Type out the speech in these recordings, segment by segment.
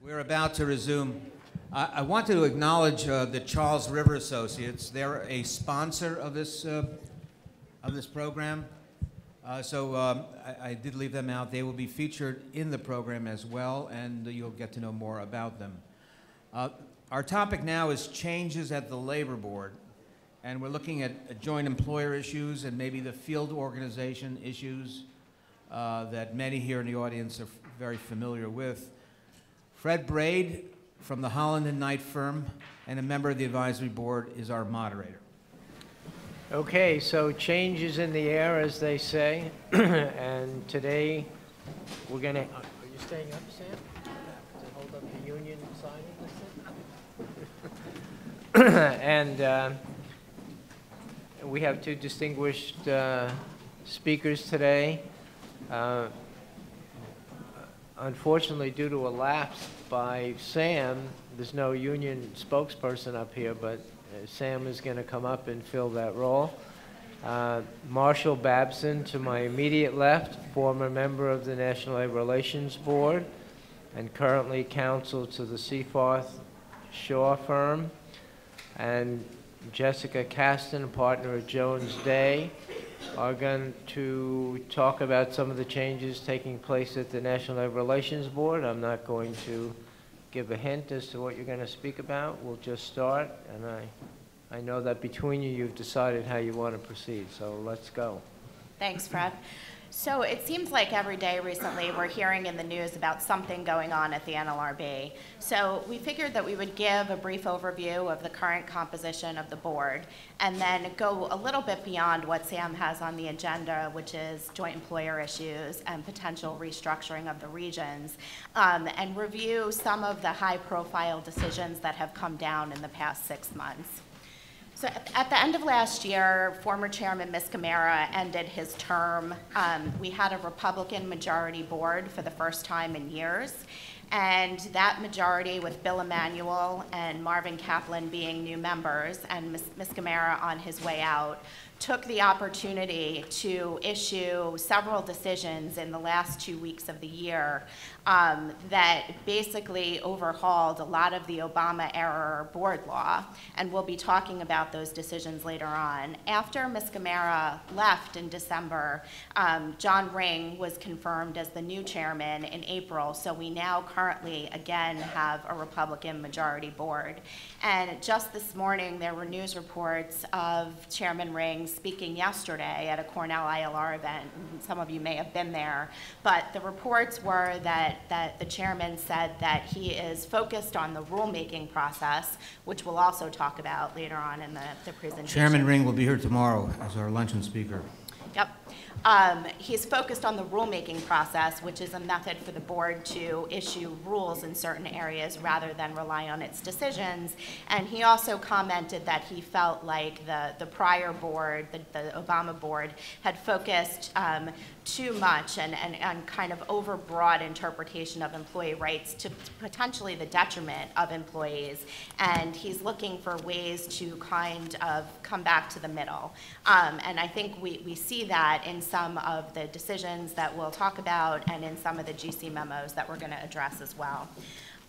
We're about to resume. I, I want to acknowledge uh, the Charles River Associates. They're a sponsor of this, uh, of this program. Uh, so um, I, I did leave them out. They will be featured in the program as well, and you'll get to know more about them. Uh, our topic now is changes at the Labor Board, and we're looking at joint employer issues and maybe the field organization issues uh, that many here in the audience are very familiar with. Fred Braid from the Holland and Knight firm and a member of the advisory board is our moderator. Okay, so changes in the air, as they say, and today, we're gonna, are you staying up, Sam? To hold up the union signing? And uh, we have two distinguished uh, speakers today. Uh, Unfortunately, due to a lapse by Sam, there's no union spokesperson up here, but uh, Sam is going to come up and fill that role. Uh, Marshall Babson, to my immediate left, former member of the National Labor Relations Board and currently counsel to the Seyfarth Shaw firm. And Jessica Kastin, partner at Jones Day, are going to talk about some of the changes taking place at the National Labor Relations Board. I'm not going to give a hint as to what you're going to speak about. We'll just start, and I, I know that between you, you've decided how you want to proceed, so let's go. Thanks, Fred. So it seems like every day recently we're hearing in the news about something going on at the NLRB. So we figured that we would give a brief overview of the current composition of the board and then go a little bit beyond what Sam has on the agenda, which is joint employer issues and potential restructuring of the regions, um, and review some of the high profile decisions that have come down in the past six months. So at the end of last year, former Chairman Miscimarra ended his term. Um, We had a Republican majority board for the first time in years. And that majority, with Bill Emanuel and Marvin Kaplan being new members, and Mis- Miscimarra on his way out, took the opportunity to issue several decisions in the last two weeks of the year um, that basically overhauled a lot of the Obama era board law, and we'll be talking about those decisions later on. After Miscimarra left in December, um, John Ring was confirmed as the new chairman in April, so we now currently again have a Republican majority board. And just this morning, there were news reports of Chairman Ring speaking yesterday at a Cornell ILR event. and Some of you may have been there, but the reports were that, that the chairman said that he is focused on the rulemaking process, which we'll also talk about later on in the, the presentation. Chairman Ring will be here tomorrow as our luncheon speaker. Yep. Um, He's focused on the rulemaking process, which is a method for the board to issue rules in certain areas rather than rely on its decisions. And he also commented that he felt like the, the prior board, the, the Obama board, had focused um, too much and, and, and kind of overbroad interpretation of employee rights to potentially the detriment of employees. And he's looking for ways to kind of come back to the middle. Um, and I think we, we see that in some of the decisions that we'll talk about and in some of the GC memos that we're going to address as well.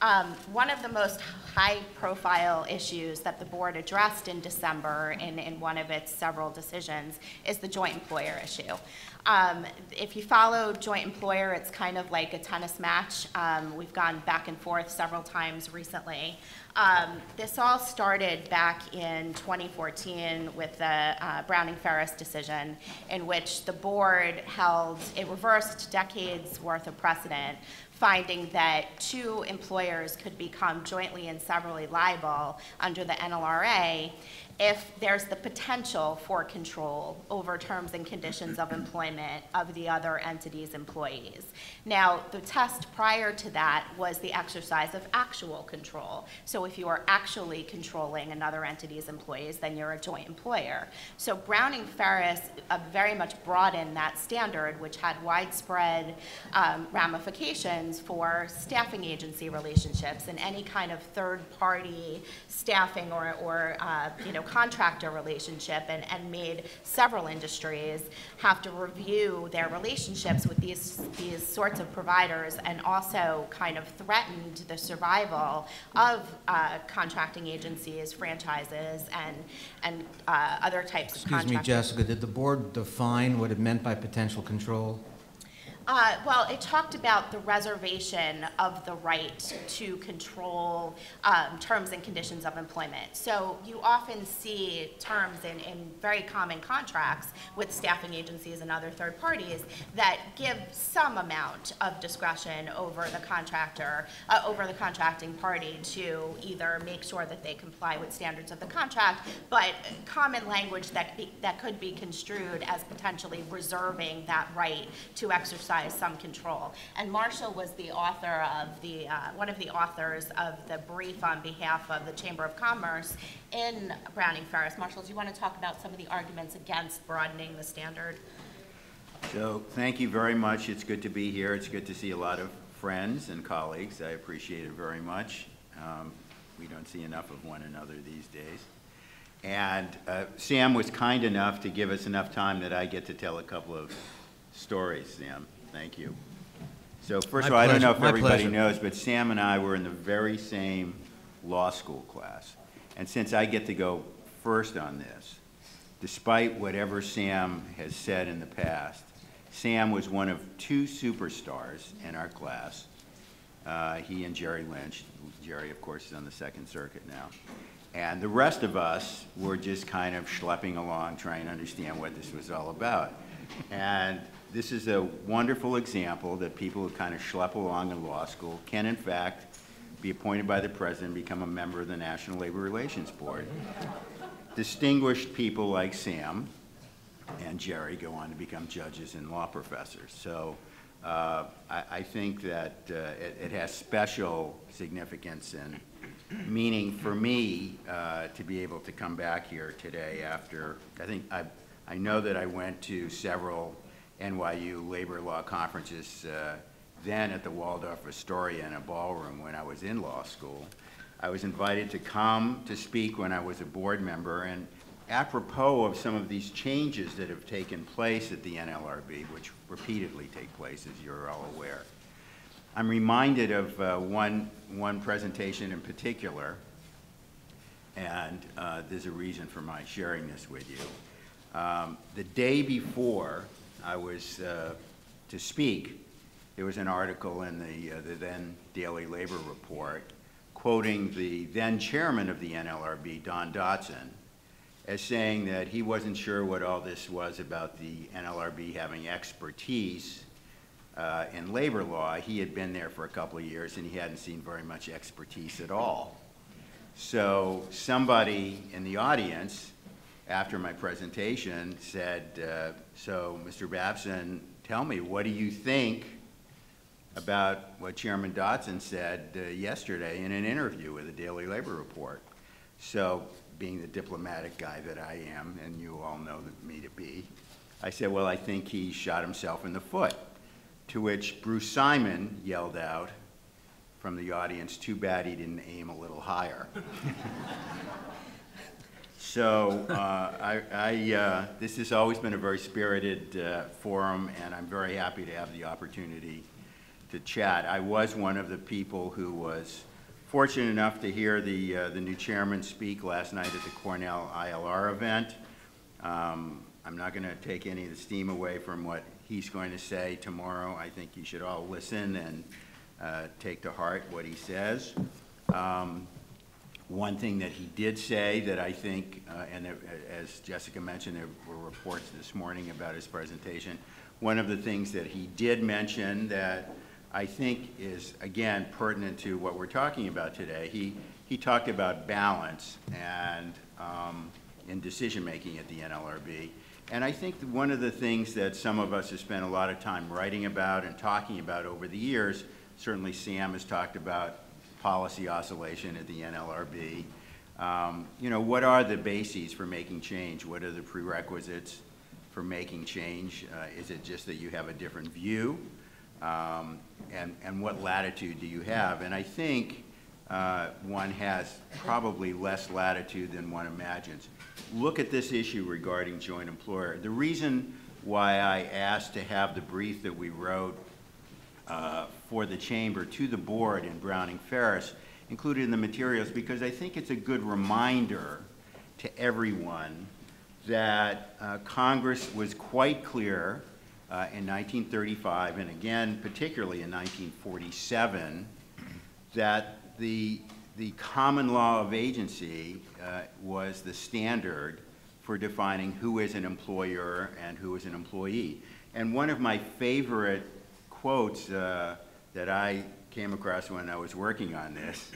Um, one of the most high-profile issues that the board addressed in December in, in one of its several decisions is the joint employer issue. Um, if you follow joint employer, it's kind of like a tennis match. Um, we've gone back and forth several times recently. Um, this all started back in 2014 with the uh, Browning Ferris decision, in which the board held, it reversed decades worth of precedent finding that two employers could become jointly and severally liable under the NLRA if there's the potential for control over terms and conditions of employment of the other entity's employees. Now, the test prior to that was the exercise of actual control. So if you are actually controlling another entity's employees, then you're a joint employer. So Browning Ferris uh, very much broadened that standard, which had widespread um, ramifications for staffing agency relationships and any kind of third-party staffing or, or, uh, you know, contractor relationship and, and made several industries have to review their relationships with these, these sorts of providers and also kind of threatened the survival of uh, contracting agencies, franchises, and, and uh, other types of Excuse me, Jessica, did the board define what it meant by potential control? Uh, Well, it talked about the reservation of the right to control um, terms and conditions of employment. So you often see terms in, in very common contracts with staffing agencies and other third parties that give some amount of discretion over the contractor, uh, over the contracting party to either make sure that they comply with standards of the contract, but common language that be, that could be construed as potentially reserving that right to exercise some control. And Marshall was the author of the, uh, one of the authors of the brief on behalf of the Chamber of Commerce in Browning Ferris. Marshall, do you want to talk about some of the arguments against broadening the standard? So, thank you very much. It's good to be here. It's good to see a lot of friends and colleagues. I appreciate it very much. Um, We don't see enough of one another these days. And uh, Sam was kind enough to give us enough time that I get to tell a couple of stories, Sam. Thank you. So first of all, I don't know if My everybody pleasure. knows, but Sam and I were in the very same law school class. And since I get to go first on this, despite whatever Sam has said in the past, Sam was one of two superstars in our class. Uh, he and Jerry Lynch. Jerry, of course, is on the Second Circuit now. And the rest of us were just kind of schlepping along, trying to understand what this was all about. And this is a wonderful example that people who kind of schlep along in law school can, in fact, be appointed by the president, become a member of the National Labor Relations Board. Distinguished people like Sam and Jerry go on to become judges and law professors. So uh, I, I think that uh, it, it has special significance and meaning for me uh, to be able to come back here today after, I think, I, I know that I went to several NYU labor law conferences, uh, then at the Waldorf Astoria in a ballroom when I was in law school. I was invited to come to speak when I was a board member, and apropos of some of these changes that have taken place at the NLRB, which repeatedly take place, as you're all aware, I'm reminded of uh, one, one presentation in particular, and uh, there's a reason for my sharing this with you. Um, The day before I was uh, to speak, there was an article in the, uh, the then Daily Labor Report quoting the then chairman of the NLRB, Don Dotson, as saying that he wasn't sure what all this was about the NLRB having expertise uh, in labor law. He had been there for a couple of years and he hadn't seen very much expertise at all. So somebody in the audience, after my presentation, said, uh, so, Mr. Babson, tell me, what do you think about what Chairman Dotson said uh, yesterday in an interview with the Daily Labor Report? So, being the diplomatic guy that I am, and you all know me to be, I said, well, I think he shot himself in the foot. To which Bruce Simon yelled out from the audience, too bad he didn't aim a little higher. So uh, I, I, uh, this has always been a very spirited uh, forum, and I'm very happy to have the opportunity to chat. I was one of the people who was fortunate enough to hear the, uh, the new chairman speak last night at the Cornell ILR event. Um, I'm not going to take any of the steam away from what he's going to say tomorrow. I think you should all listen and uh, take to heart what he says. Um, one thing that he did say that I think, uh, and there- as Jessica mentioned, there were reports this morning about his presentation. One of the things that he did mention that I think is, again, pertinent to what we're talking about today, he, he talked about balance and um, in decision-making at the NLRB. And I think one of the things that some of us have spent a lot of time writing about and talking about over the years, certainly Sam has talked about policy oscillation at the NLRB. Um, You know, what are the bases for making change? What are the prerequisites for making change? Uh, Is it just that you have a different view? Um, and, and what latitude do you have? And I think uh, one has probably less latitude than one imagines. Look at this issue regarding joint employer. The reason why I asked to have the brief that we wrote uh, for the chamber to the board in Browning Ferris included in the materials because I think it's a good reminder to everyone that uh, Congress was quite clear uh, in 1935 and again particularly in 1947 that the, the common law of agency uh, was the standard for defining who is an employer and who is an employee. And one of my favorite quotes uh, that I came across when I was working on this,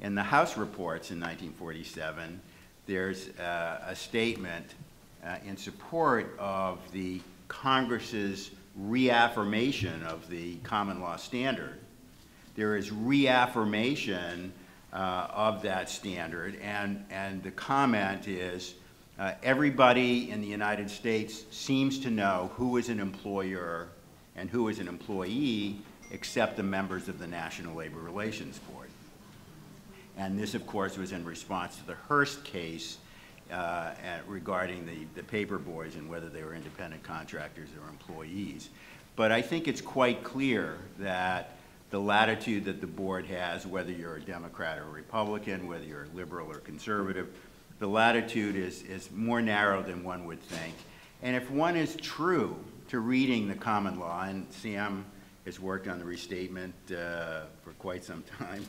in the House reports in 1947, there's uh, a statement uh, in support of the Congress's reaffirmation of the common law standard. There is reaffirmation uh, of that standard, and, and the comment is, uh, everybody in the United States seems to know who is an employer and who is an employee except the members of the National Labor Relations Board. And this, of course, was in response to the Hearst case uh, at- regarding the, the paper boys and whether they were independent contractors or employees. But I think it's quite clear that the latitude that the board has, whether you're a Democrat or a Republican, whether you're a liberal or conservative, the latitude is, is more narrow than one would think. And if one is true to reading the common law, and Sam has worked on the restatement uh, for quite some time.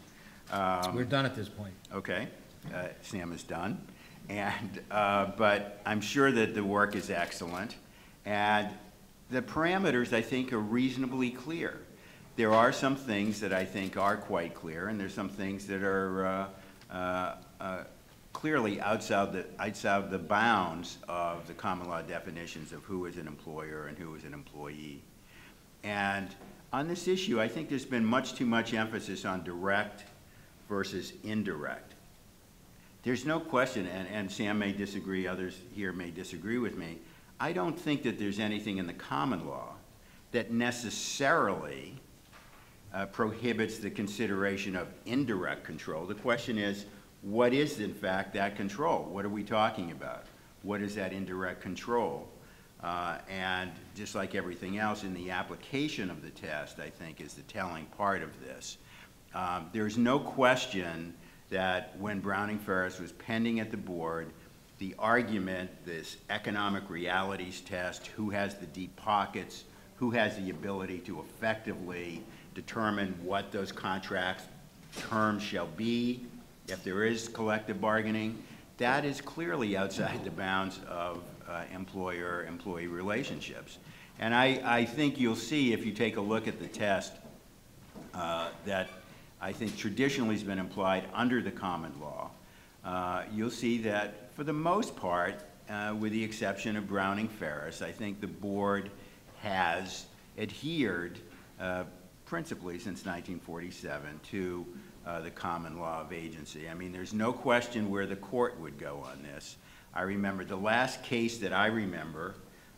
um, We're done at this point. Okay, uh, Sam is done. And, uh, but I'm sure that the work is excellent. And the parameters, I think, are reasonably clear. There are some things that I think are quite clear, and there's some things that are uh, uh, uh, clearly outside the, outside the bounds of the common law definitions of who is an employer and who is an employee. And on this issue, I think there's been much too much emphasis on direct versus indirect. There's no question, and, and Sam may disagree, others here may disagree with me, I don't think that there's anything in the common law that necessarily uh, prohibits the consideration of indirect control. The question is, what is in fact that control? What are we talking about? What is that indirect control? Uh, and just like everything else in the application of the test, I think is the telling part of this. Um, there's no question that when Browning Ferris was pending at the board, the argument, this economic realities test, who has the deep pockets, who has the ability to effectively determine what those contracts terms shall be, if there is collective bargaining, that is clearly outside the bounds of employer-employee relationships. And I, I think you'll see if you take a look at the test uh, that I think traditionally has been applied under the common law. Uh, you'll see that for the most part, uh, with the exception of Browning Ferris, I think the board has adhered uh, principally since 1947 to uh, the common law of agency. I mean, there's no question where the court would go on this. I remember the last case that I remember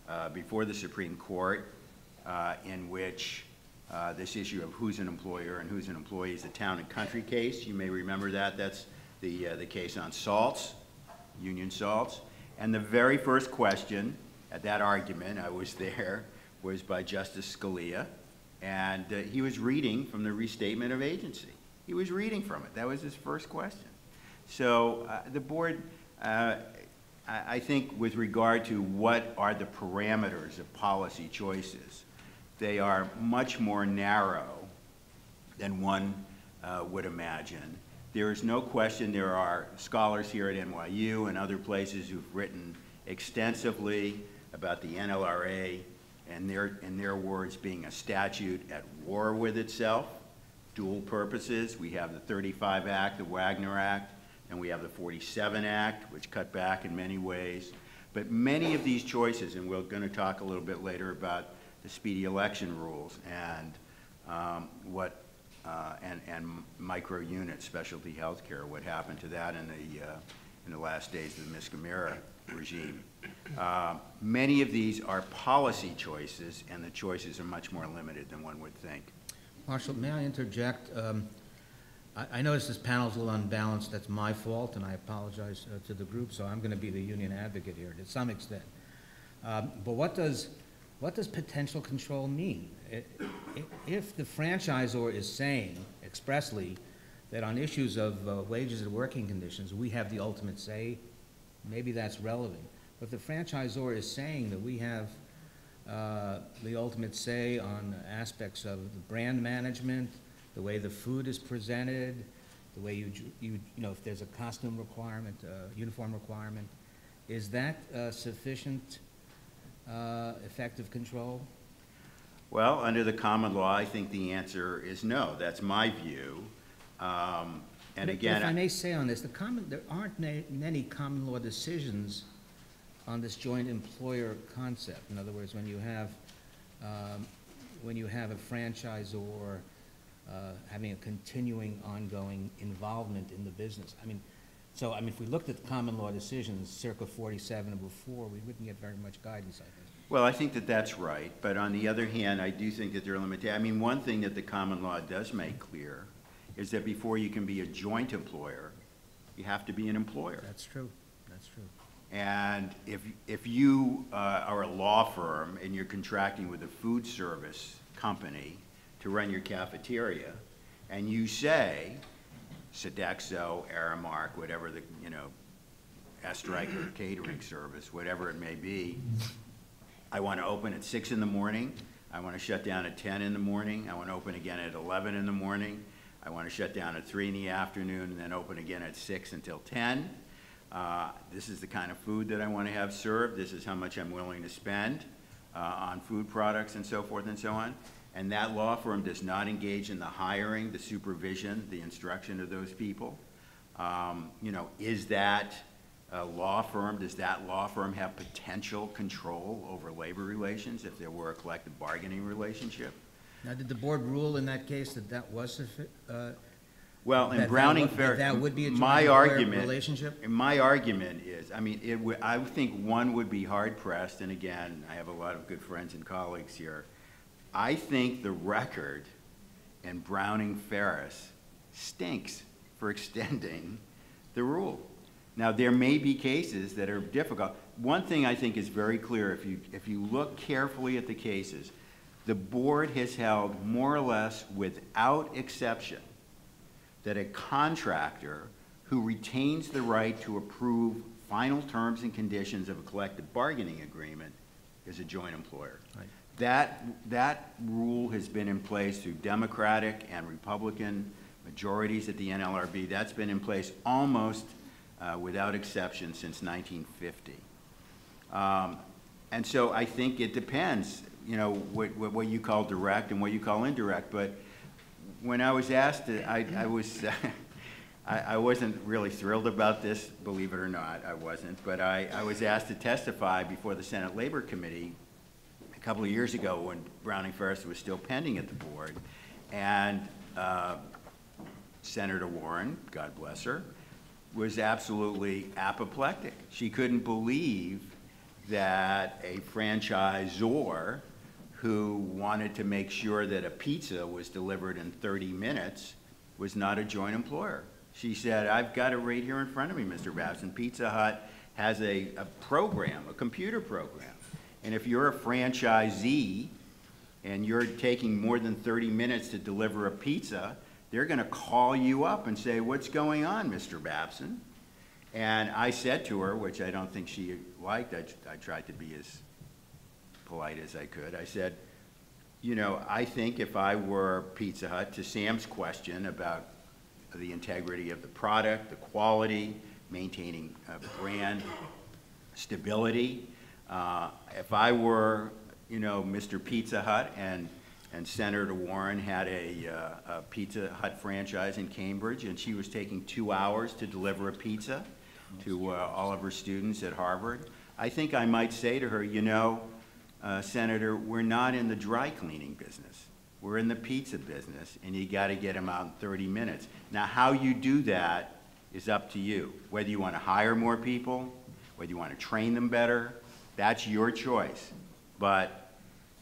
uh, before the Supreme Court uh, in which uh, this issue of who's an employer and who's an employee is the town and country case. You may remember that. That's the, uh, the case on salts, union salts. And the very first question at that argument, I was there, was by Justice Scalia. And uh, he was reading from the restatement of agency. He was reading from it. That was his first question. So uh, the board, uh, I, think with regard to what are the parameters of policy choices, they are much more narrow than one uh, would imagine. There is no question there are scholars here at NYU and other places who've written extensively about the NLRA and their, in their words, being a statute at war with itself, dual purposes. We have the 35 Act, the Wagner Act, and we have the 47 Act, which cut back in many ways. But many of these choices, and we're going to talk a little bit later about the speedy election rules and um, what uh, and, and micro unit specialty health care, what happened to that in the, uh, in the last days of the Miscimarra regime. Uh, Many of these are policy choices, and the choices are much more limited than one would think. Marshall, may I interject? Um, I, notice this panel's a little unbalanced. That's my fault, and I apologize uh, to the group, so I'm going to be the union advocate here to some extent. Um, But what does, what does potential control mean? I- i- If the franchisor is saying expressly that on issues of uh, wages and working conditions, we have the ultimate say, maybe that's relevant. But if the franchisor is saying that we have uh, the ultimate say on aspects of brand management, the way the food is presented, the way you, you, you know, if there's a costume requirement, uh, uniform requirement, is that uh, sufficient, uh, effective control? Well, under the common law, I think the answer is no. That's my view. Um, And But again. If I may say on this, the common, there aren't ma- many common law decisions on this joint employer concept. In other words, when you have, um, when you have a franchisor uh, having a continuing, ongoing involvement in the business. I mean, so, I mean, if we looked at the common law decisions circa forty-seven and before, we wouldn't get very much guidance, I think. Well, I think that that's right, but on the other hand, I do think that there are limitations. I mean, one thing that the common law does make clear is that before you can be a joint employer, you have to be an employer. That's true, that's true. And if, if you uh, are a law firm and you're contracting with a food service company to run your cafeteria, and you say, Sodexo, Aramark, whatever the, you know, Estreicher catering service, whatever it may be, I want to open at six in the morning, I want to shut down at ten in the morning, I want to open again at eleven in the morning, I want to shut down at three in the afternoon, and then open again at six until ten. Uh, This is the kind of food that I want to have served, this is how much I'm willing to spend uh, on food products and so forth and so on. And that law firm does not engage in the hiring, the supervision, the instruction of those people. Um, You know, is that a law firm, does that law firm have potential control over labor relations if there were a collective bargaining relationship? Now, did the board rule in that case that that was uh, Well, in Browning Fair. that would be a my argument- relationship? My argument is, I mean, it would, I think one would be hard pressed, and again, I have a lot of good friends and colleagues here. I think the record in Browning Ferris stinks for extending the rule. Now, there may be cases that are difficult. One thing I think is very clear, if you, if you look carefully at the cases, the board has held more or less without exception that a contractor who retains the right to approve final terms and conditions of a collective bargaining agreement is a joint employer. Right. That, that rule has been in place through Democratic and Republican majorities at the NLRB. That's been in place almost uh, without exception since 1950. Um, And so I think it depends, you know, what, what you call direct and what you call indirect. But when I was asked, to- I, I was, I, I wasn't really thrilled about this, believe it or not, I wasn't. But I, I was asked to testify before the Senate Labor Committee a couple of years ago when Browning Ferris was still pending at the board. And uh, Senator Warren, God bless her, was absolutely apoplectic. She couldn't believe that a franchisor who wanted to make sure that a pizza was delivered in 30 minutes was not a joint employer. She said, I've got it right here in front of me, Mr. Babson. Pizza Hut has a, a program, a computer program. And if you're a franchisee and you're taking more than 30 minutes to deliver a pizza, they're going to call you up and say, what's going on, Mr. Babson? And I said to her, which I don't think she liked, I, I tried to be as polite as I could. I said, you know, I think if I were Pizza Hut, to Sam's question about the integrity of the product, the quality, maintaining uh, brand stability, uh, if I were, you know, Mr. Pizza Hut and, and Senator Warren had a, uh, a Pizza Hut franchise in Cambridge, and she was taking two hours to deliver a pizza to uh, all of her students at Harvard, I think I might say to her, you know, uh, Senator, we're not in the dry cleaning business. We're in the pizza business, and you got to get them out in 30 minutes. Now, how you do that is up to you. Whether you want to hire more people, whether you want to train them better, that's your choice. But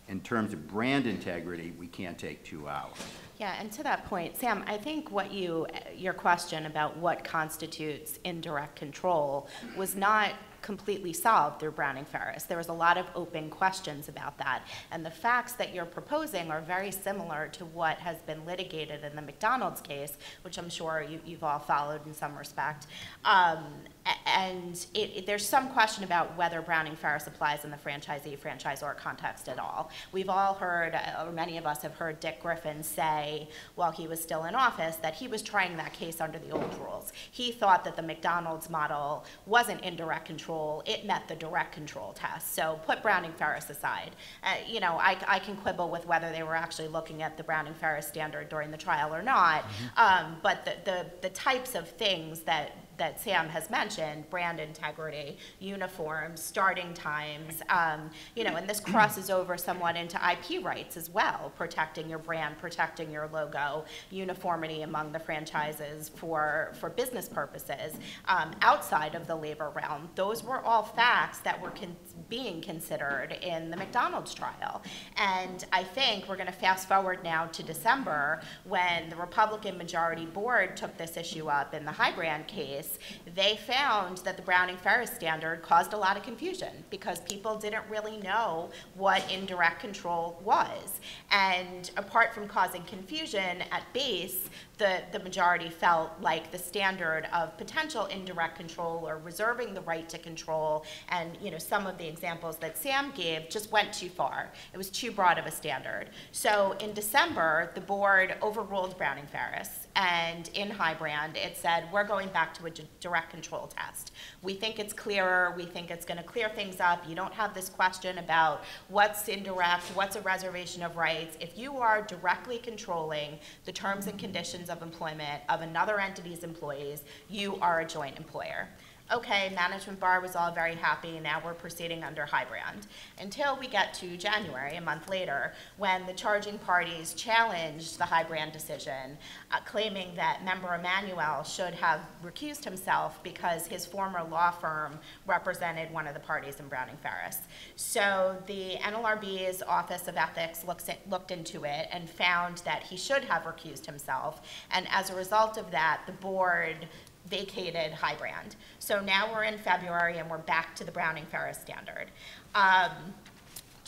in terms of brand integrity, we can't take two hours. Yeah, and to that point, Sam, I think what you, your question about what constitutes indirect control was not completely solved through Browning Ferris. There was a lot of open questions about that. And the facts that you're proposing are very similar to what has been litigated in the McDonald's case, which I'm sure you, you've all followed in some respect. Um, and it, it- there's some question about whether Browning Ferris applies in the franchisee franchisor context at all. We've all heard, uh, or many of us have heard Dick Griffin say while he was still in office that he was trying that case under the old rules. He thought that the McDonald's model wasn't indirect control, it met the direct control test. So put Browning Ferris aside. Uh, you know, I, I can quibble with whether they were actually looking at the Browning Ferris standard during the trial or not. Um, but the, the, the types of things that that Sam has mentioned, brand integrity, uniforms, starting times, um, you know, and this crosses over somewhat into IP rights as well, protecting your brand, protecting your logo, uniformity among the franchises for, for business purposes, um, outside of the labor realm. Those were all facts that were con- being considered in the McDonald's trial. And I think we're gonna fast forward now to December, when the Republican majority board took this issue up in the Hy-Brand case, they found that the Browning-Ferris standard caused a lot of confusion, because people didn't really know what indirect control was. And apart from causing confusion, at base, the, the majority felt like the standard of potential indirect control or reserving the right to control, and, you know, some of the examples that Sam gave just went too far. It was too broad of a standard. So in December, the board overruled Browning Ferris, and in Hy-Brand, it said, we're going back to a direct control test. We think it's clearer, we think it's gonna clear things up, you don't have this question about what's indirect, what's a reservation of rights. If you are directly controlling the terms and conditions of employment of another entity's employees, you are a joint employer. Okay, management bar was all very happy, now we're proceeding under Hy-Brand. Until we get to January, a month later, when the charging parties challenged the Hy-Brand decision, uh, claiming that member Emanuel should have recused himself because his former law firm represented one of the parties in Browning Ferris. So the NLRB's Office of Ethics looks at, looked into it and found that he should have recused himself. And as a result of that, the board vacated Hy-Brand. So now we're in February and we're back to the Browning Ferris standard. Um,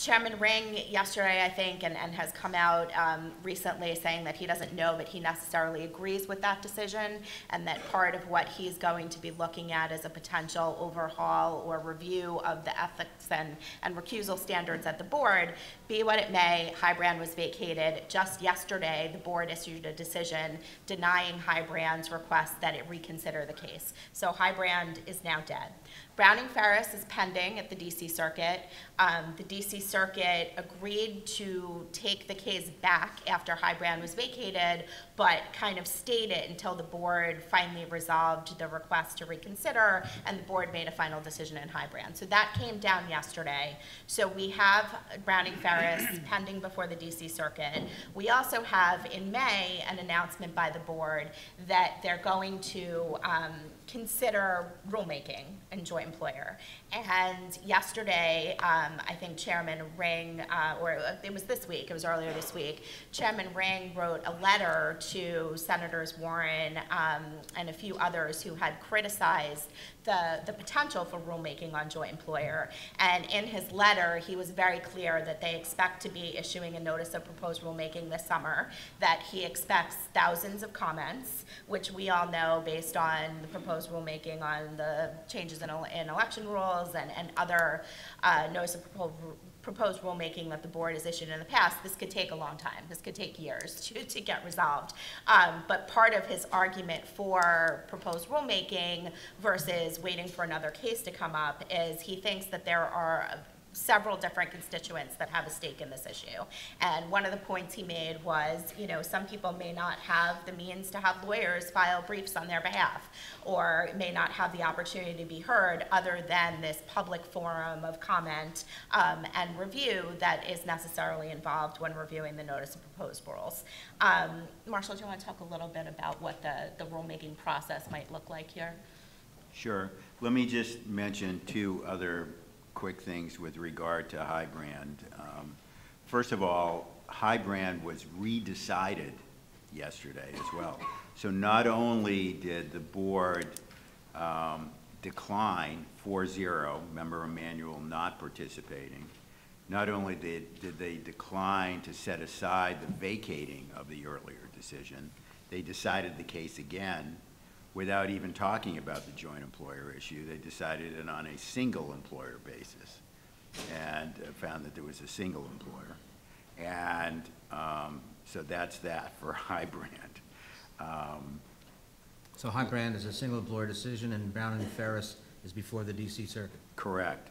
Chairman Ring yesterday, I think, and, and has come out um, recently saying that he doesn't know that he necessarily agrees with that decision, and that part of what he's going to be looking at is a potential overhaul or review of the ethics and, and recusal standards at the board. Be what it may, Hy-Brand was vacated. Just yesterday, the board issued a decision denying Hy-Brand's request that it reconsider the case. So Hy-Brand is now dead. Browning Ferris is pending at the DC Circuit. Um, the DC Circuit agreed to take the case back after Hy-Brand was vacated, but kind of stayed it until the board finally resolved the request to reconsider, and the board made a final decision in Hy-Brand. So that came down yesterday. So we have Browning Ferris pending before the DC Circuit. We also have in May an announcement by the board that they're going to um, consider rulemaking and joint employer. And yesterday, um, I think Chairman Ring, uh, or it was this week, it was earlier this week, Chairman Ring wrote a letter to Senators Warren um, and a few others who had criticized the, the potential for rulemaking on joint employer. And in his letter, he was very clear that they expect to be issuing a notice of proposed rulemaking this summer, that he expects thousands of comments, which we all know based on the proposed rulemaking on the changes in, in election rules and, and other uh, notice of proposed proposed rulemaking that the board has issued in the past, this could take a long time. This could take years to, to get resolved. Um, but part of his argument for proposed rulemaking versus waiting for another case to come up is he thinks that there are several different constituents that have a stake in this issue. And one of the points he made was, you know, some people may not have the means to have lawyers file briefs on their behalf, or may not have the opportunity to be heard other than this public forum of comment um, and review that is necessarily involved when reviewing the notice of proposed rules. Um, Marshall, do you want to talk a little bit about what the, the rulemaking process might look like here? Sure. Let me just mention two other quick things with regard to Hy-Brand. Um, First of all, Hy-Brand was redecided yesterday as well. So not only did the board um, decline 4-0, member Emanuel not participating, not only did, did they decline to set aside the vacating of the earlier decision, they decided the case again without even talking about the joint employer issue. They decided it on a single employer basis and uh, found that there was a single employer. And um, so that's that for Hy-Brand. Um, So Hy-Brand is a single employer decision, and Browning Ferris is before the DC Circuit. Correct.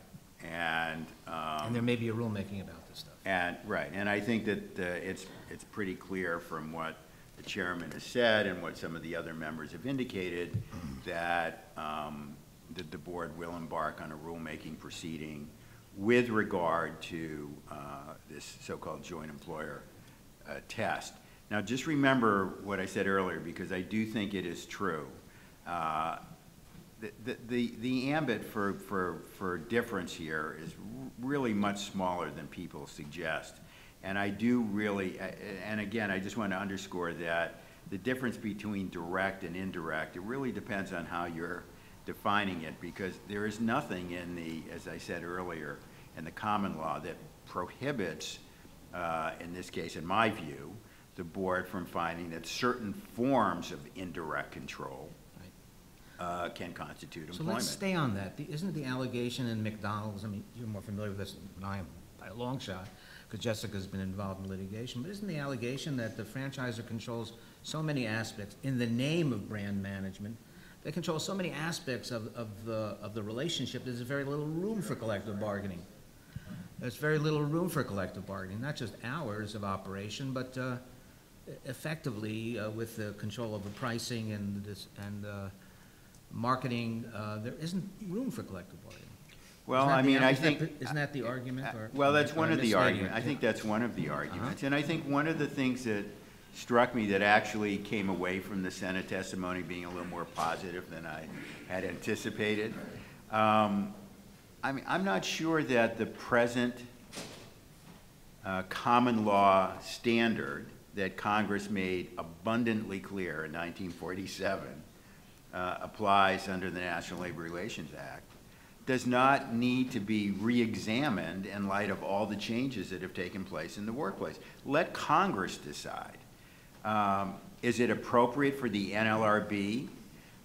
And, um, And there may be a rulemaking about this stuff. And, right, and I think that uh, it's, it's pretty clear from what the chairman has said and what some of the other members have indicated, that, um, that the board will embark on a rulemaking proceeding with regard to uh, this so-called joint employer uh, test. Now, just remember what I said earlier, because I do think it is true. Uh, the, the, the ambit for, for, for difference here is really much smaller than people suggest. And I do really, and again, I just want to underscore that the difference between direct and indirect, it really depends on how you're defining it, because there is nothing in the, as I said earlier, in the common law that prohibits, uh, in this case, in my view, the board from finding that certain forms of indirect control uh, can constitute employment. So let's stay on that. The- Isn't the allegation in McDonald's, I mean, you're more familiar with this than I am by a long shot, because Jessica's been involved in litigation, but isn't the allegation that the franchisor controls so many aspects in the name of brand management? They control so many aspects of, of the, of the relationship, there's very little room for collective bargaining. There's very little room for collective bargaining, not just hours of operation, but uh, effectively uh, with the control of the pricing and this, and uh, marketing, uh, there isn't room for collective. Well, I mean, I isn't that think. the- Isn't that the argument, Uh, or? Well, that's one of the arguments. I think that's one of the arguments. And I think one of the things that struck me that actually came away from the Senate testimony being a little more positive than I had anticipated. um, I mean, I'm not sure that the present uh, common law standard that Congress made abundantly clear in 1947 uh, applies under the National Labor Relations Act, does not need to be re-examined in light of all the changes that have taken place in the workplace. Let Congress decide. Um, Is it appropriate for the NLRB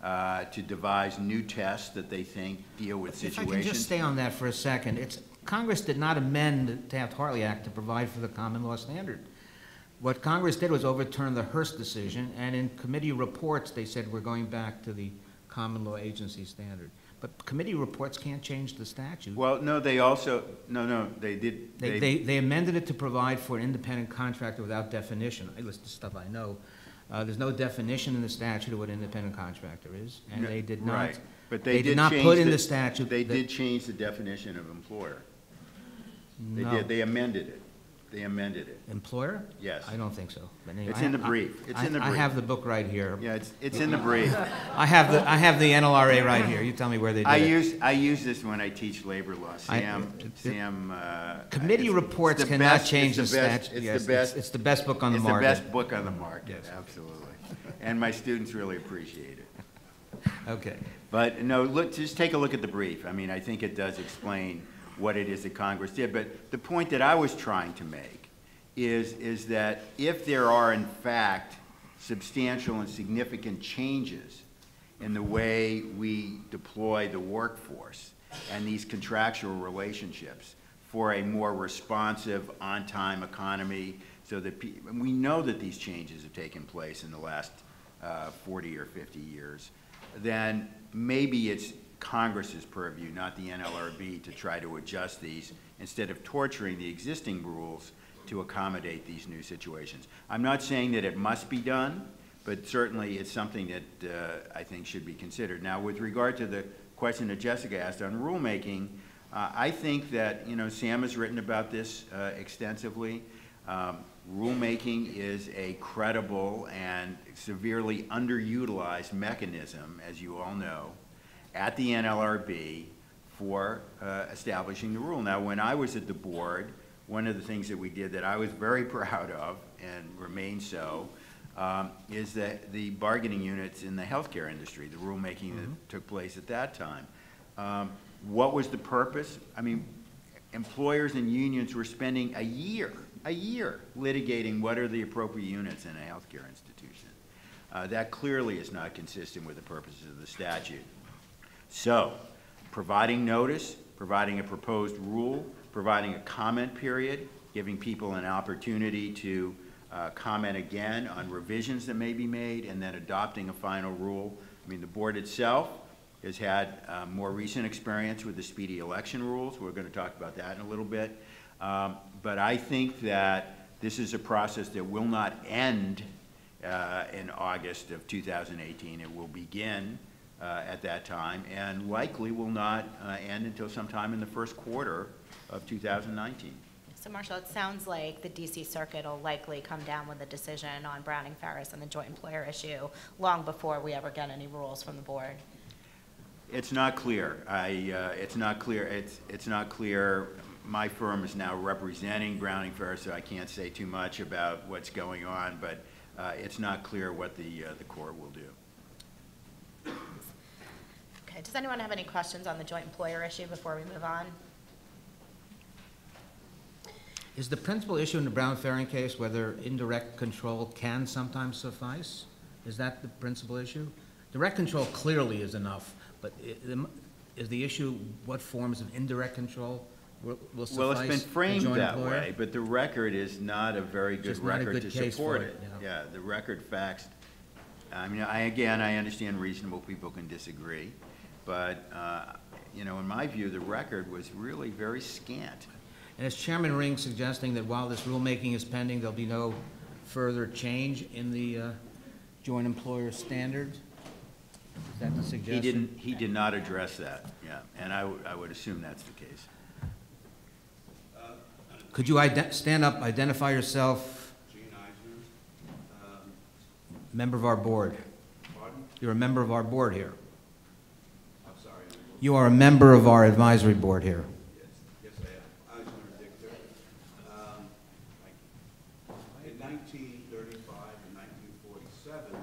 uh, to devise new tests that they think deal with situations? If I can just stay on that for a second, it's, Congress did not amend the Taft-Hartley Act to provide for the common law standard. What Congress did was overturn the Hearst decision, and in committee reports, they said we're going back to the common law agency standard. But committee reports can't change the statute. Well, no, they also, no, no, they did. They, they, they amended it to provide for an independent contractor without definition. I list the stuff I know. Uh, there's no definition in the statute of what independent contractor is, and No, they did not. right. But they They did did not put in the- the statute. They did change the definition of employer. No. They did, they amended it. They amended it. Employer? Yes. I don't think so. But anyway, It's in I- the I- brief. It's I- in the I brief. have the book right here. Yeah, it's, it's in the brief. I have the, I have the NLRA right here. You tell me where they did I it. use, I use this when I teach labor law. I- Sam, it- it- Sam. uh, Committee it's- reports it's the cannot best- change the it's the best- statute. It's Yes, the best. It's the best book on the market. It's the market. best book on the market, Yes. absolutely. And my students really appreciate it. Okay. But no, look, just take a look at the brief. I mean, I think it does explain what it is that Congress did. But the point that I was trying to make is, is that if there are in fact substantial and significant changes in the way we deploy the workforce and these contractual relationships for a more responsive, on-time economy, so that, we know that these changes have taken place in the last uh, 40 or 50 years, then maybe it's, Congress's purview, not the NLRB, to try to adjust these instead of torturing the existing rules to accommodate these new situations. I'm not saying that it must be done, but certainly it's something that uh, I think should be considered. Now, with regard to the question that Jessica asked on rulemaking, uh, I think that, you know, Sam has written about this uh, extensively. Um, Rulemaking is a credible and severely underutilized mechanism, as you all know, at the NLRB for uh, establishing the rule. Now, when I was at the board, one of the things that we did that I was very proud of and remain so um, is that the bargaining units in the healthcare industry, the rulemaking that took place at that time. Um, What was the purpose? I mean, employers and unions were spending a year, a year litigating what are the appropriate units in a healthcare institution. Uh, That clearly is not consistent with the purposes of the statute. So, providing notice, providing a proposed rule, providing a comment period, giving people an opportunity to uh, comment again on revisions that may be made, and then adopting a final rule. I mean, the board itself has had uh, more recent experience with the speedy election rules. We're going to talk about that in a little bit. Um, But I think that this is a process that will not end uh, in August of 2018. It will begin at that time and likely will not uh, end until sometime in the first quarter of 2019. So Marshall, it sounds like the DC Circuit will likely come down with a decision on Browning Ferris and the joint employer issue long before we ever get any rules from the board. It's not clear. I, uh, it's not clear, it's, it's not clear. My firm is now representing Browning Ferris, so I can't say too much about what's going on, but uh, it's not clear what the, uh, the court will do. Okay, does anyone have any questions on the joint employer issue before we move on? Is the principal issue in the Browning Ferris case whether indirect control can sometimes suffice? Is that the principal issue? Direct control clearly is enough, but is the issue what forms of indirect control will will suffice? Well, it's been framed that employer? way, but the record is not a very good Just record good to support for it. it, Yeah, the record facts, I mean, I, again, I understand reasonable people can disagree, but, uh, you know, in my view, the record was really very scant. And is Chairman Ring suggesting that while this rulemaking is pending, there'll be no further change in the uh, joint employer standards? Is that the suggestion? He didn't, he did not address that, yeah, and I, would- I would assume that's the case. Could you stand up, identify yourself, Gene Eisner. Um, member of our board? Pardon? You're a member of our board here. You are a member of our advisory board here. Yes, yes, I am. Eisner Dichter. Um, I- In 1935 and 1947,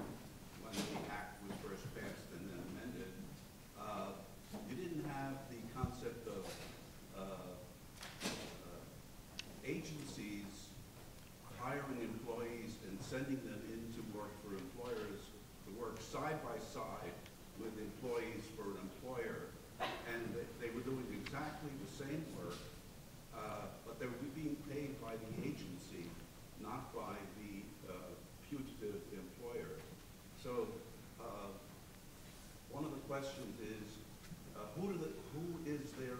when the act was first passed and then amended, uh, you didn't have the concept of uh, uh, agencies hiring employees and sending them in to work for employers, to work side by side with employees for an employer. And they, they were doing exactly the same work, uh, but they were being paid by the agency, not by the uh, putative employer. So, uh, one of the questions is, uh, who do the, who is their,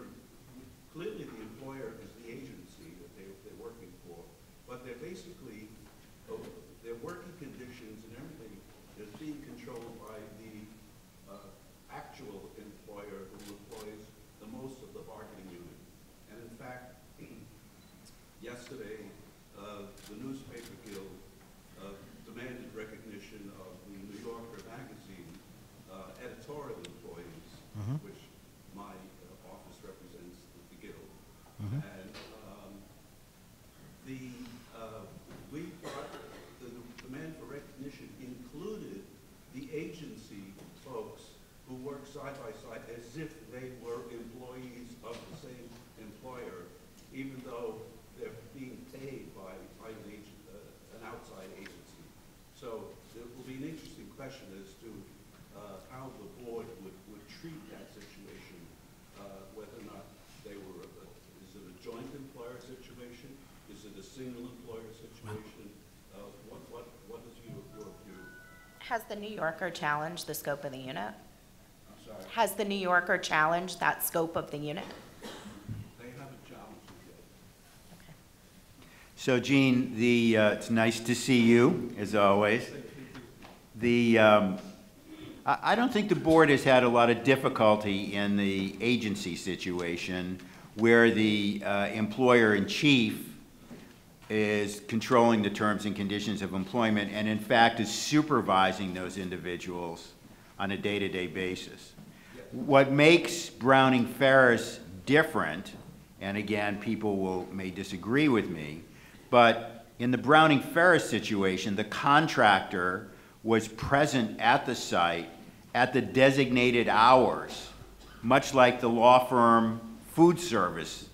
clearly the employer is the agency that they, they're working for, but they're basically, uh, their working conditions and everything is being controlled by the, uh, actual employer who employs the most of the bargaining unit. And in fact, yesterday, uh, the newspaper guild, uh, demanded recognition of the New Yorker magazine, uh, editorial employees, which my uh, office represents the guild. And, um, the, uh, we brought, the demand for recognition included the agency folks who work side by side as if they were employees of the same employer, even though they're being paid by, by an agent, uh, an outside agency. So it will be an interesting question as to, uh, how the board would, would treat that situation, uh, whether or not they were, a- is it a joint employer situation? Is it a single employer situation? Uh, what, what, what is your, your view? Has the New Yorker challenged the scope of the unit? I'm sorry? Has the New Yorker challenged that scope of the unit? They haven't challenged it yet. So Gene, the, uh, it's nice to see you, as always. The, um, I, I don't think the board has had a lot of difficulty in the agency situation where the uh, employer-in-chief is controlling the terms and conditions of employment and in fact is supervising those individuals on a day-to-day basis. What makes Browning Ferris different, and again, people will, may disagree with me, but in the Browning Ferris situation, the contractor was present at the site at the designated hours, much like the law firm food service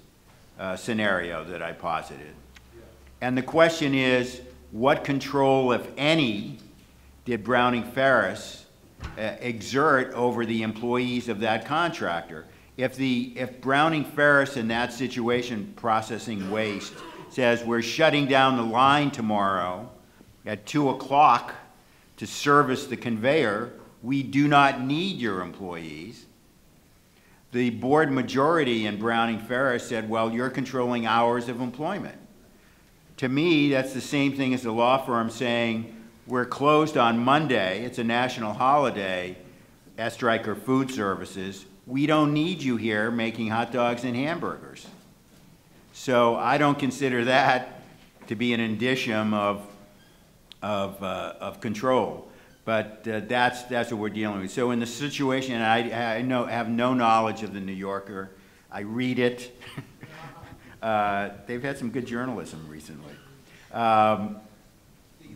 uh, scenario that I posited. And the question is, what control, if any, did Browning Ferris uh, exert over the employees of that contractor? If the, if Browning Ferris in that situation, processing waste, says, we're shutting down the line tomorrow at two o'clock to service the conveyor, we do not need your employees. The board majority in Browning Ferris said, well, you're controlling hours of employment. To me, that's the same thing as the law firm saying, we're closed on Monday, it's a national holiday, at Stryker Food Services, we don't need you here making hot dogs and hamburgers. So I don't consider that to be an indicium of, of, uh, of control. But uh, that's, that's what we're dealing with. So in the situation, and I, I know, have no knowledge of the New Yorker, I read it. Uh, They've had some good journalism recently. Um,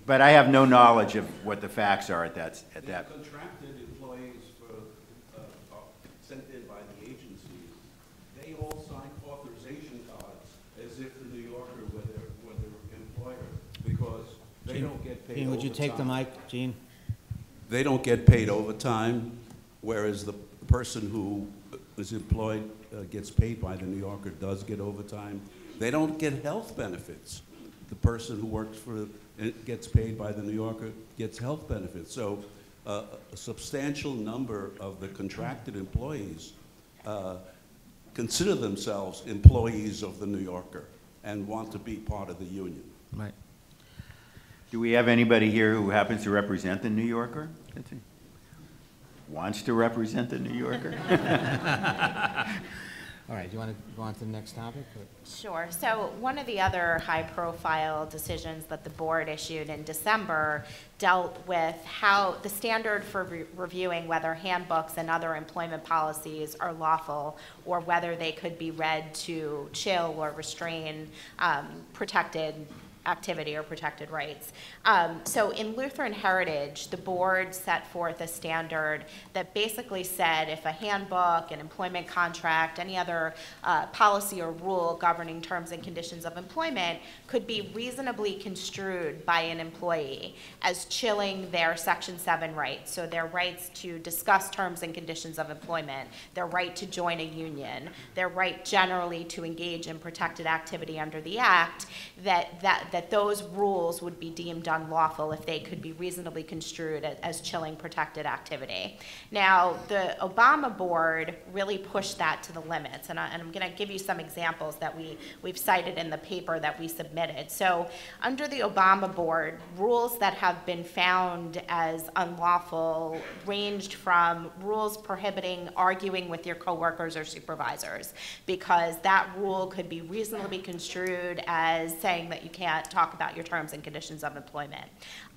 But I have no knowledge of what the facts are at that, at that. contracted employees for, uh, are sent in by the agencies, they all sign authorization cards as if the New Yorker were their, were their employer, because they don't get paid Gene, would you take the mic, Gene? They don't get paid overtime, whereas the person who is employed, uh, gets paid by the New Yorker does get overtime. They don't get health benefits. The person who works for, it gets paid by the New Yorker gets health benefits. So uh, a substantial number of the contracted employees uh, consider themselves employees of the New Yorker and want to be part of the union. Right. Do we have anybody here who happens to represent the New Yorker? Wants to represent the New Yorker? All right, do you want to go on to the next topic? or- Sure. So one of the other high-profile decisions that the board issued in December dealt with how the standard for re- reviewing whether handbooks and other employment policies are lawful or whether they could be read to chill or restrain um, protected activity or protected rights. Um, so in Lutheran Heritage, the board set forth a standard that basically said if a handbook, an employment contract, any other uh, policy or rule governing terms and conditions of employment could be reasonably construed by an employee as chilling their Section 7 rights. So their rights to discuss terms and conditions of employment, their right to join a union, their right generally to engage in protected activity under the Act, that, that, that those rules would be deemed unlawful if they could be reasonably construed as, as chilling protected activity. Now, the Obama board really pushed that to the limits, and, I, I'm going to give you some examples that we, we've cited in the paper that we submitted. So, under the Obama board, rules that have been found as unlawful ranged from rules prohibiting arguing with your coworkers or supervisors, because that rule could be reasonably construed as saying that you can't talk about your terms and conditions of employment.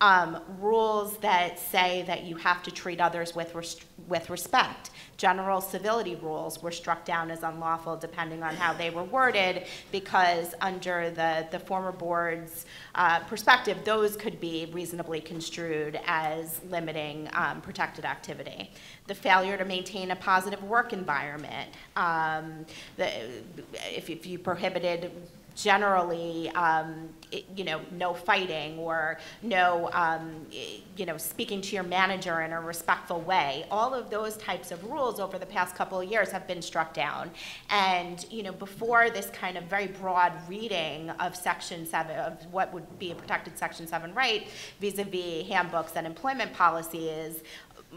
Um, rules that say that you have to treat others with, res- with respect. General civility rules were struck down as unlawful depending on how they were worded, because under the, the former board's uh, perspective, those could be reasonably construed as limiting um, protected activity. The failure to maintain a positive work environment. Um, the, if, if you prohibited generally, um, you know, no fighting or no, um, you know, speaking to your manager in a respectful way. All of those types of rules over the past couple of years have been struck down. And, you know, before this kind of very broad reading of Section 7, of what would be a protected Section 7 right vis-à-vis handbooks and employment policies,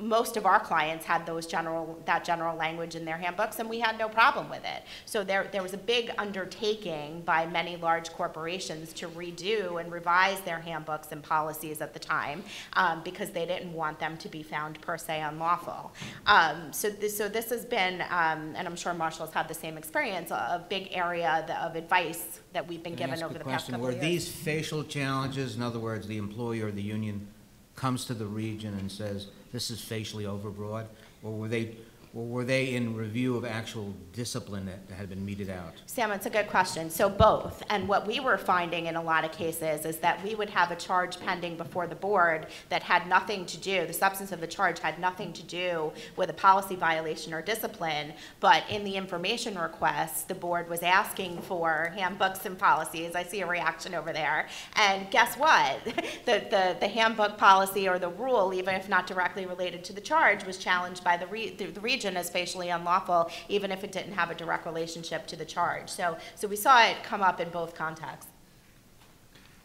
most of our clients had those general, that general language in their handbooks, and we had no problem with it. So there, there was a big undertaking by many large corporations to redo and revise their handbooks and policies at the time, um, because they didn't want them to be found per se unlawful. Um, so this, so this has been, um, and I'm sure Marshall's had the same experience, a, a big area of advice that we've been Can given over the past couple of years. Were these facial challenges, in other words, the employer or the union comes to the region and says, this is facially overbroad? Or were they, or were they in review of actual discipline that had been meted out? Sam, it's a good question. So both. And what we were finding in a lot of cases is that we would have a charge pending before the board that had nothing to do, the substance of the charge had nothing to do with a policy violation or discipline, but in the information request, the board was asking for handbooks and policies. I see a reaction over there. And guess what? The, the, the handbook policy or the rule, even if not directly related to the charge, was challenged by the re, the the region as facially unlawful, even if it didn't have a direct relationship to the charge. So, so we saw it come up in both contexts.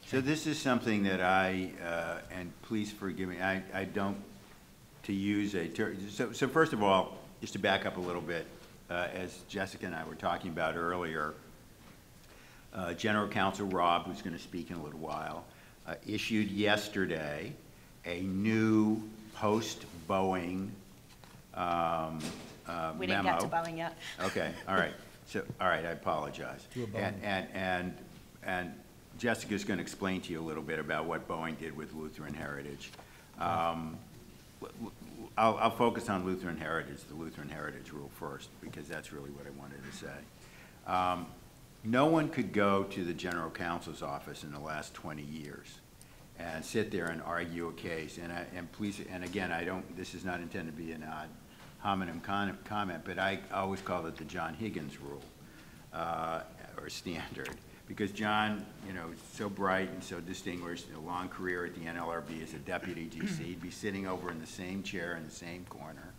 So this is something that I, uh, and please forgive me, I, I don't, to use a, so, so first of all, just to back up a little bit, uh, as Jessica and I were talking about earlier, uh, General Counsel Robb, who's going to speak in a little while, uh, issued yesterday a new post-Boeing um, uh, memo. We didn't get to Boeing yet. Okay, all right. So, all right, I apologize. To Boeing. And, and, and, and Jessica's gonna explain to you a little bit about what Boeing did with Lutheran Heritage. Um, w- w- I'll, I'll focus on Lutheran Heritage, the Lutheran Heritage Rule first, because that's really what I wanted to say. Um, No one could go to the General Counsel's office in the last twenty years and sit there and argue a case. And I, and please, and again, I don't, this is not intended to be an ad hominem comment, but I always call it the John Higgins rule, uh, or standard. Because John, you know, so bright and so distinguished, a long career at the NLRB as a deputy GC, he'd be sitting over in the same chair in the same corner.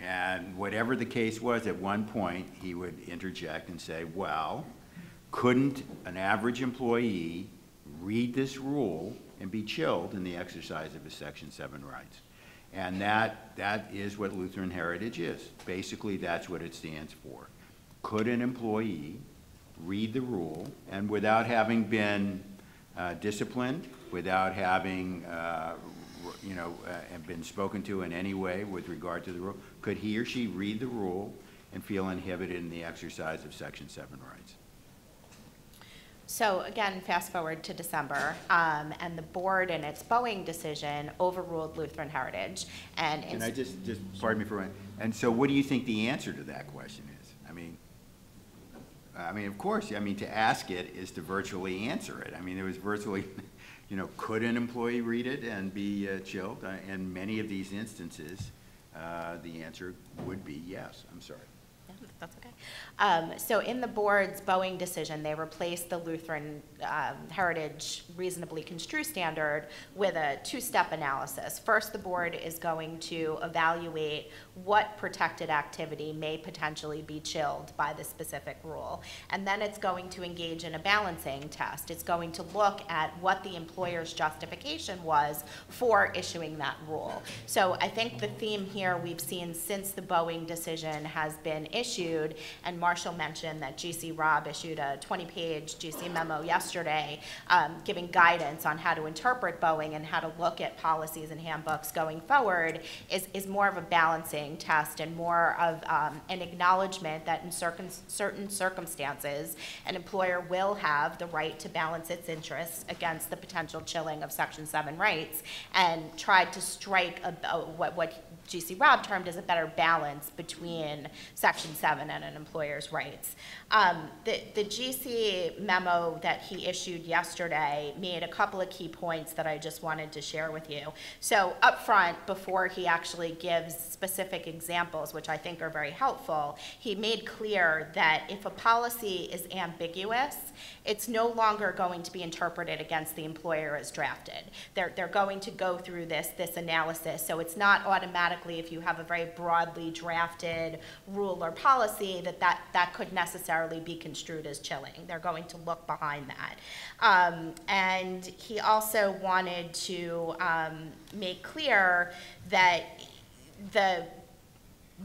And whatever the case was, at one point, he would interject and say, well, couldn't an average employee read this rule and be chilled in the exercise of his Section 7 rights? And that, that is what Lutheran Heritage is. Basically, that's what it stands for. Could an employee read the rule and without having been uh, disciplined, without having, uh, you know, uh, been spoken to in any way with regard to the rule, could he or she read the rule and feel inhibited in the exercise of Section 7 rights? So again, fast forward to December, um, and the board in its Boeing decision overruled Lutheran Heritage. And Can I just, just, pardon me for, a minute. and so what do you think the answer to that question is? I mean, I mean, of course, I mean, to ask it is to virtually answer it. I mean, it was virtually, you know, could an employee read it and be uh, chilled? Uh, In many of these instances, uh, the answer would be yes. I'm sorry. That's okay. Um, So in the board's Boeing decision, they replaced the Lutheran um, Heritage reasonably construe standard with a two-step analysis. First, the board is going to evaluate what protected activity may potentially be chilled by the specific rule. And then it's going to engage in a balancing test. It's going to look at what the employer's justification was for issuing that rule. So I think the theme here we've seen since the Boeing decision has been issued, and Marshall mentioned that GC Robb issued a 20-page GC memo yesterday um, giving guidance on how to interpret Boeing and how to look at policies and handbooks going forward, is, is more of a balancing test and more of um, an acknowledgement that in circum- certain circumstances, an employer will have the right to balance its interests against the potential chilling of Section 7 rights, and tried to strike a, a- what, what GC Robb termed as a better balance between Section 7 and an employer's rights. Um, The, the GC memo that he issued yesterday made a couple of key points that I just wanted to share with you. So up front, before he actually gives specific examples, which I think are very helpful, he made clear that if a policy is ambiguous, it's no longer going to be interpreted against the employer as drafted. They're, they're going to go through this, this analysis, so it's not automatically, if you have a very broadly drafted rule or policy, that that, that could necessarily be construed as chilling. They're going to look behind that. Um, and he also wanted to um, make clear that the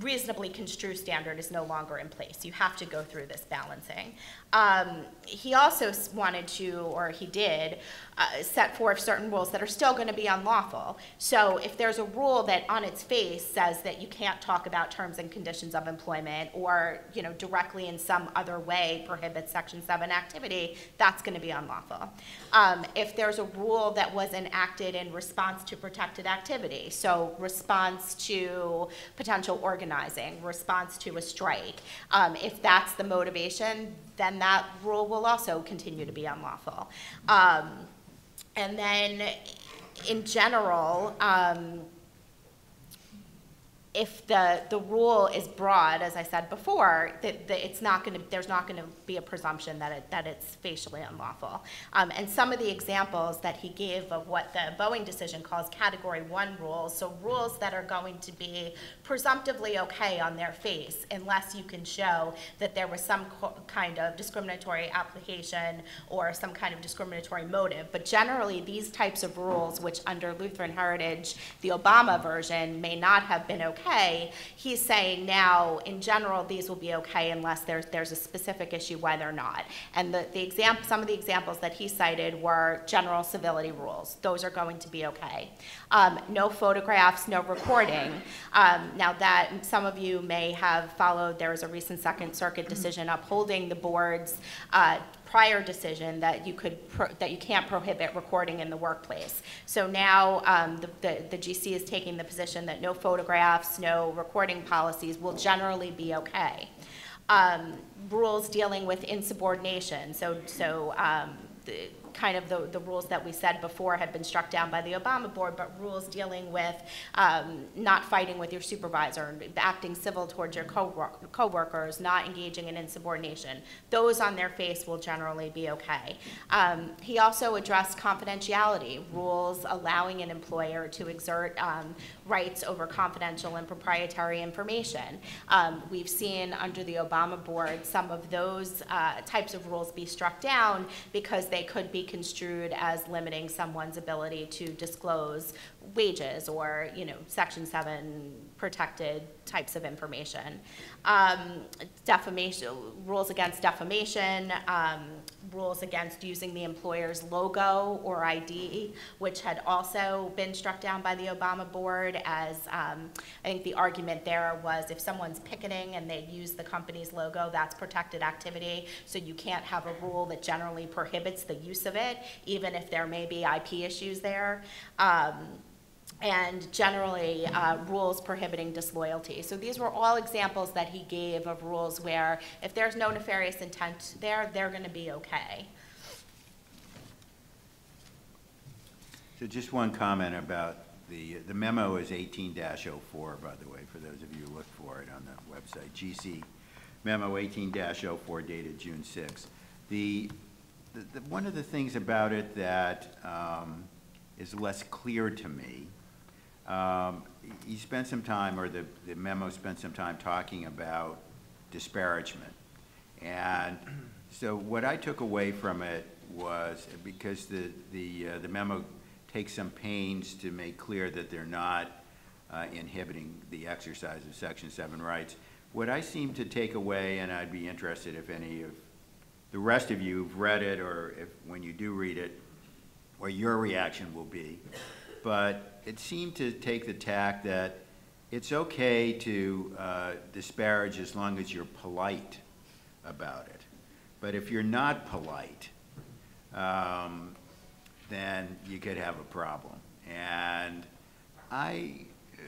reasonably construed standard is no longer in place. You have to go through this balancing. Um, he also wanted to, or he did, uh, set forth certain rules that are still going to be unlawful. So if there's a rule that on its face says that you can't talk about terms and conditions of employment or, you know, directly in some other way prohibits Section 7 activity, that's going to be unlawful. Um, if there's a rule that was enacted in response to protected activity, so response to potential organizing, response to a strike, um, if that's the motivation, then that rule will also continue to be unlawful. Um, and then, in general, um, if the, the rule is broad, as I said before, that, that it's not gonna, there's not gonna be a presumption that it, that it's facially unlawful. Um, and some of the examples that he gave of what the Boeing decision calls category one rules, so rules that are going to be presumptively okay on their face unless you can show that there was some kind of discriminatory application or some kind of discriminatory motive. But generally, these types of rules, which under Lutheran Heritage, the Obama version, may not have been okay, he's saying now, in general, these will be okay unless there's, there's a specific issue why they're not. And the, the example, some of the examples that he cited were general civility rules. Those are going to be okay. Um, no photographs, no recording. Um, now that some of you may have followed, there was a recent Second Circuit decision upholding the board's uh, prior decision that you could, that you can't prohibit recording in the workplace. So now, um, the, the, the GC is taking the position that no photographs, no recording policies will generally be okay. Um, rules dealing with insubordination, so, so, um, the, kind of the, the rules that we said before had been struck down by the Obama board, but rules dealing with, um, not fighting with your supervisor, acting civil towards your co- coworkers, not engaging in insubordination. Those on their face will generally be okay. Um, he also addressed confidentiality, rules allowing an employer to exert, um, rights over confidential and proprietary information. Um, we've seen under the Obama board, some of those, uh, types of rules be struck down because they could be construed as limiting someone's ability to disclose wages or, you know, section seven protected types of information. Um, defamation, rules against defamation, um, rules against using the employer's logo or ID, which had also been struck down by the Obama board as, um, I think the argument there was if someone's picketing and they use the company's logo, that's protected activity. So you can't have a rule that generally prohibits the use of it, even if there may be IP issues there. Um, and generally uh, rules prohibiting disloyalty. So these were all examples that he gave of rules where if there's no nefarious intent there, they're going to be okay. So just one comment about the, the memo is eighteen 4 by the way, for those of you who look for it on the website. GC memo eighteen 4 dated June sixth. The, the, the- one of the things about it that, um, is less clear to me, um, he spent some time, or the, the memo spent some time talking about disparagement. And so what I took away from it was, because the, the, uh, the memo takes some pains to make clear that they're not uh, inhibiting the exercise of Section 7 rights, what I seem to take away, and I'd be interested if any of the rest of you have read it, or if, when you do read it, what your reaction will be. But it seemed to take the tack that it's okay to uh, disparage as long as you're polite about it. But if you're not polite, um, then you could have a problem. And I, uh,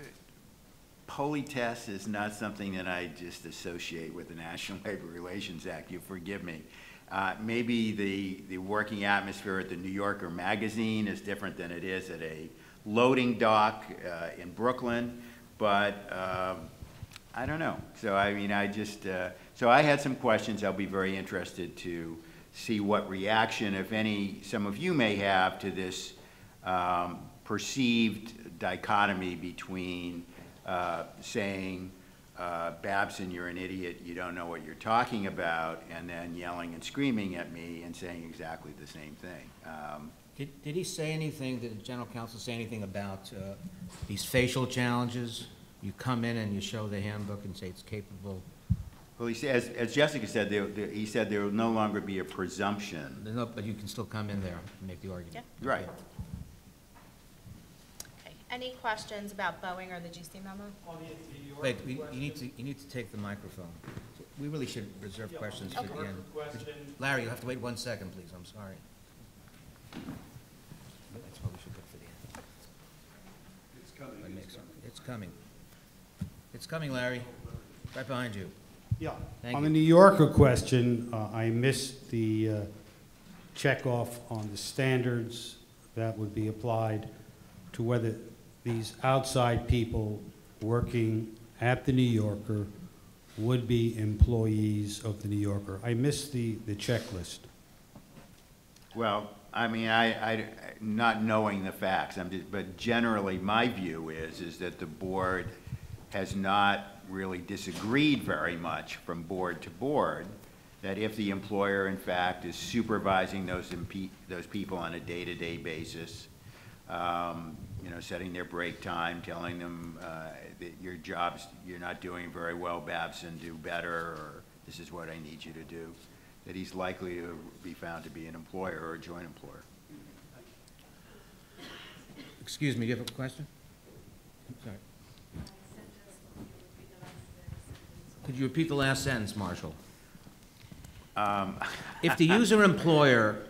politesse is not something that I just associate with the National Labor Relations Act, you forgive me. Uh, Maybe the, the working atmosphere at the New Yorker magazine is different than it is at a loading dock uh, in Brooklyn, but um, I don't know. So I mean, I just, uh, so I had some questions. I'll be very interested to see what reaction, if any, some of you may have to this um, perceived dichotomy between uh, saying, uh, Babson, you're an idiot, you don't know what you're talking about, and then yelling and screaming at me and saying exactly the same thing. Um, Did, did he say anything, did the general counsel say anything about uh, these facial challenges? you come in and you show the handbook and say it's capable. Well, he says, as Jessica said, there, there- he said there will no longer be a presumption. No- But you can still come in there and make the argument. Right. Okay. Any questions about Boeing or the GC memo? Wait, we- you need to, you need to take the microphone. We really should reserve questions for the end. Larry, you have to wait one second, please, I'm sorry. That's what we should put for the end. It's coming, That it's coming. It's coming. It's coming, Larry, right behind you. Yeah. Thank On you. the New Yorker question, uh, I missed the uh, checkoff on the standards that would be applied to whether these outside people working at the New Yorker would be employees of the New Yorker. I missed the, the checklist. Well, I mean, I, I, not knowing the facts, I'm just, but generally, my view is, is that the board has not really disagreed very much from board to board, that if the employer, in fact, is supervising those those people on a day-to-day basis, um, you know, setting their break time, telling them, uh, that your job's, you're not doing very well, Babson, do better, or this is what I need you to do, that he's likely to be found to be an employer or a joint employer. Excuse me, do you have a question? Sorry. Could you repeat the last sentence, Marshall? Um, If the user employer,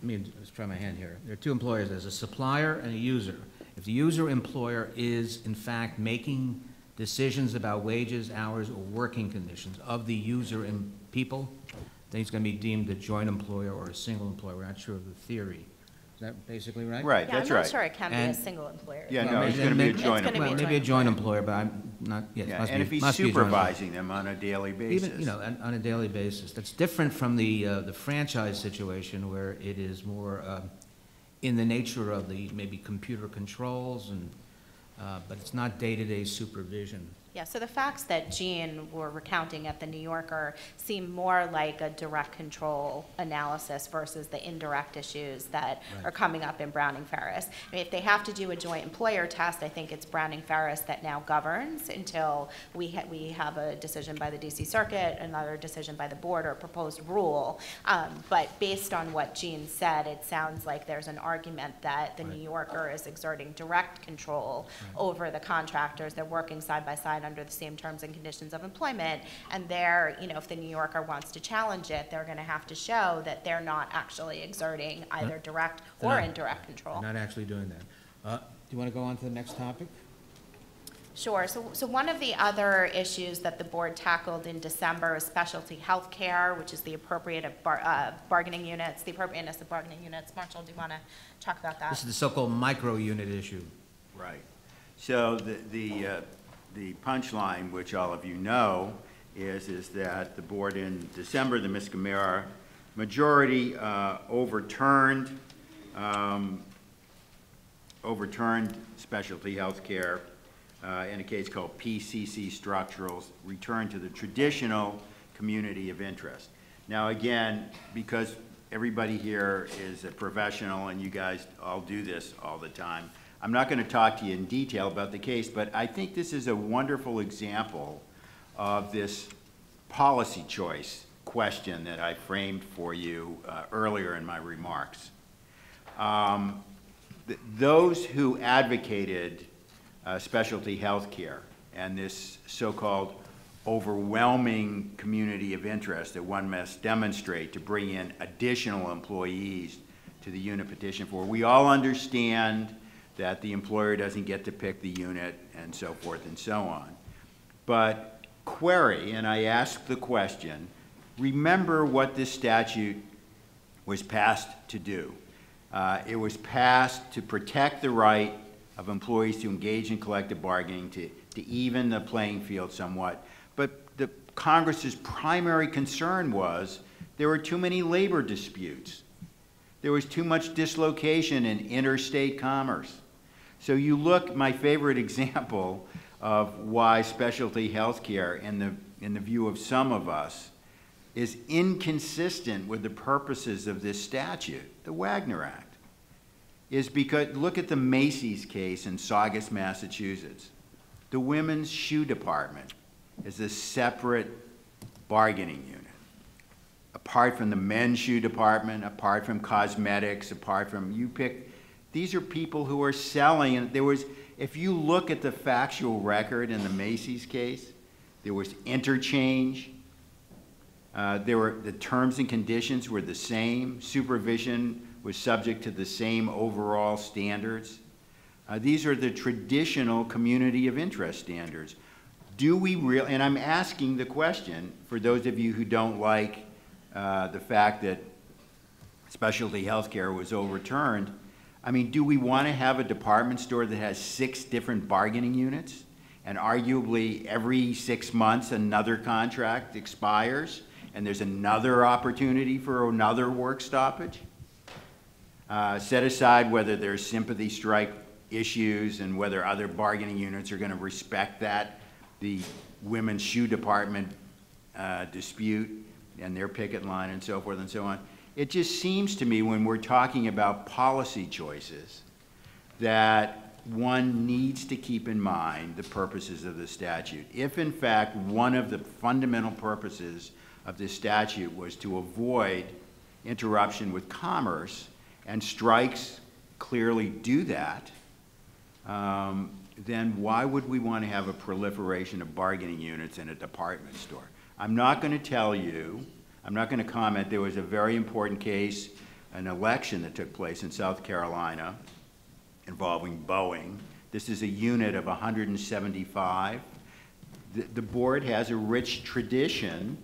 I mean, let's try my hand here. There are two employers, there's a supplier and a user. If the user employer is in fact making decisions about wages, hours, or working conditions of the user and people, then he's gonna be deemed a joint employer or a single employer. We're not sure of the theory. Is that basically right? Right, Yeah, that's I'm right. not sure it can be a And- single employer. Yeah, Well, no, maybe- he's gonna be a maybe- joint It's gonna be a Well, employer. maybe a joint joint employer, but I'm not, yes, Yeah, must and be- if he's must be a joint employer. supervising them on a daily basis. Even, you know, on, on a daily basis. That's different from the, uh, the franchise situation where it is more, um, in the nature of the, maybe computer controls and, uh, but it's not day-to-day supervision. Yeah, so the facts that Gene were recounting at the New Yorker seem more like a direct control analysis versus the indirect issues that Right. are coming up in Browning Ferris. I mean, if they have to do a joint employer test, I think it's Browning Ferris that now governs until we ha- we have a decision by the DC Circuit, another decision by the board, or a proposed rule. Um, but based on what Gene said, it sounds like there's an argument that the New Yorker is exerting direct control over the contractors. They're working side by side under the same terms and conditions of employment. And they're, you know, if the New Yorker wants to challenge it, they're gonna have to show that they're not actually exerting either direct They're or not- indirect control. Not actually doing that. Uh, do you want to go on to the next topic? Sure, so, so one of the other issues that the board tackled in December is specialty health care, which is the appropriate of bar, uh, bargaining units, the appropriateness of bargaining units. Marshall, do you wanna talk about that? This is the so-called micro-unit issue. Right. So the, the, uh, the punchline, which all of you know, is, is that the board in December, the Miscimarra majority uh, overturned, um, overturned specialty healthcare uh, in a case called PCC Structurals, returned to the traditional community of interest. Now, again, because everybody here is a professional and you guys all do this all the time, I'm not going to talk to you in detail about the case, but I think this is a wonderful example of this policy choice question that I framed for you uh, earlier in my remarks. Um, th- Those who advocated uh, specialty health care and this so-called overwhelming community of interest that one must demonstrate to bring in additional employees to the unit petition for. We all understand that the employer doesn't get to pick the unit and so forth and so on. But query, and I ask the question, remember what this statute was passed to do. Uh, It was passed to protect the right of employees to engage in collective bargaining, to, to even the playing field somewhat. But the Congress's primary concern was there were too many labor disputes. There was too much dislocation in interstate commerce. So you look, my favorite example of why specialty healthcare, in the, in the view of some of us, is inconsistent with the purposes of this statute, the Wagner Act, is because, look at the Macy's case in Saugus, Massachusetts. The women's shoe department is a separate bargaining unit. Apart from the men's shoe department, apart from cosmetics, apart from, you pick, these are people who are selling, and there was, if you look at the factual record in the Macy's case, there was interchange, uh, There were, the terms and conditions were the same, supervision was subject to the same overall standards. Uh, These are the traditional community of interest standards. Do we real, and I'm asking the question, for those of you who don't like uh, the fact that specialty healthcare was overturned, I mean, do we want to have a department store that has six different bargaining units? And arguably, every six months, another contract expires, and there's another opportunity for another work stoppage? Uh, Set aside whether there's sympathy strike issues and whether other bargaining units are going to respect that, the women's shoe department uh, dispute and their picket line and so forth and so on. It just seems to me when we're talking about policy choices that one needs to keep in mind the purposes of the statute. If in fact one of the fundamental purposes of this statute was to avoid interruption with commerce, and strikes clearly do that, um, then why would we want to have a proliferation of bargaining units in a department store? I'm not going to tell you, I'm not going to comment, there was a very important case, an election that took place in South Carolina involving Boeing. This is a unit of 175. The, the board has a rich tradition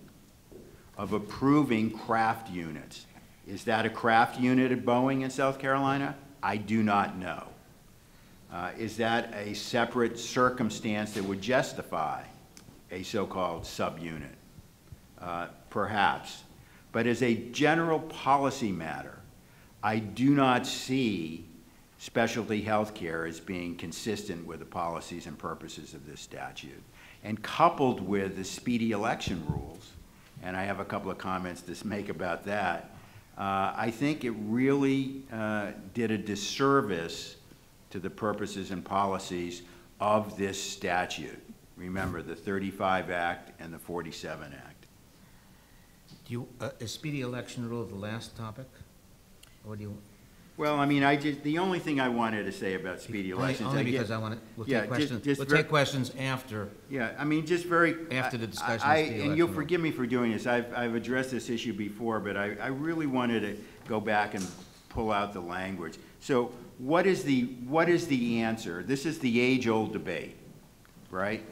of approving craft units. Is that a craft unit at Boeing in South Carolina? I do not know. Uh, Is that a separate circumstance that would justify a so-called subunit? Uh, Perhaps. But as a general policy matter, I do not see specialty health care as being consistent with the policies and purposes of this statute. And coupled with the speedy election rules, and I have a couple of comments to make about that, uh, I think it really uh, did a disservice to the purposes and policies of this statute. Remember, the 35 Act and the 47 Act. You, uh, is speedy election rule the last topic? Or do you? Well, I mean, I just, the only thing I wanted to say about speedy Only- elections. Only I get- because I want to, we'll Yeah, take questions, just we'll take questions after. Yeah, I mean, just very. After the I- discussion I- speedy And you'll election. forgive me for doing this, I've, I've addressed this issue before, but I, I really wanted to go back and pull out the language. So what is the, what is the answer? This is the age-old debate, right?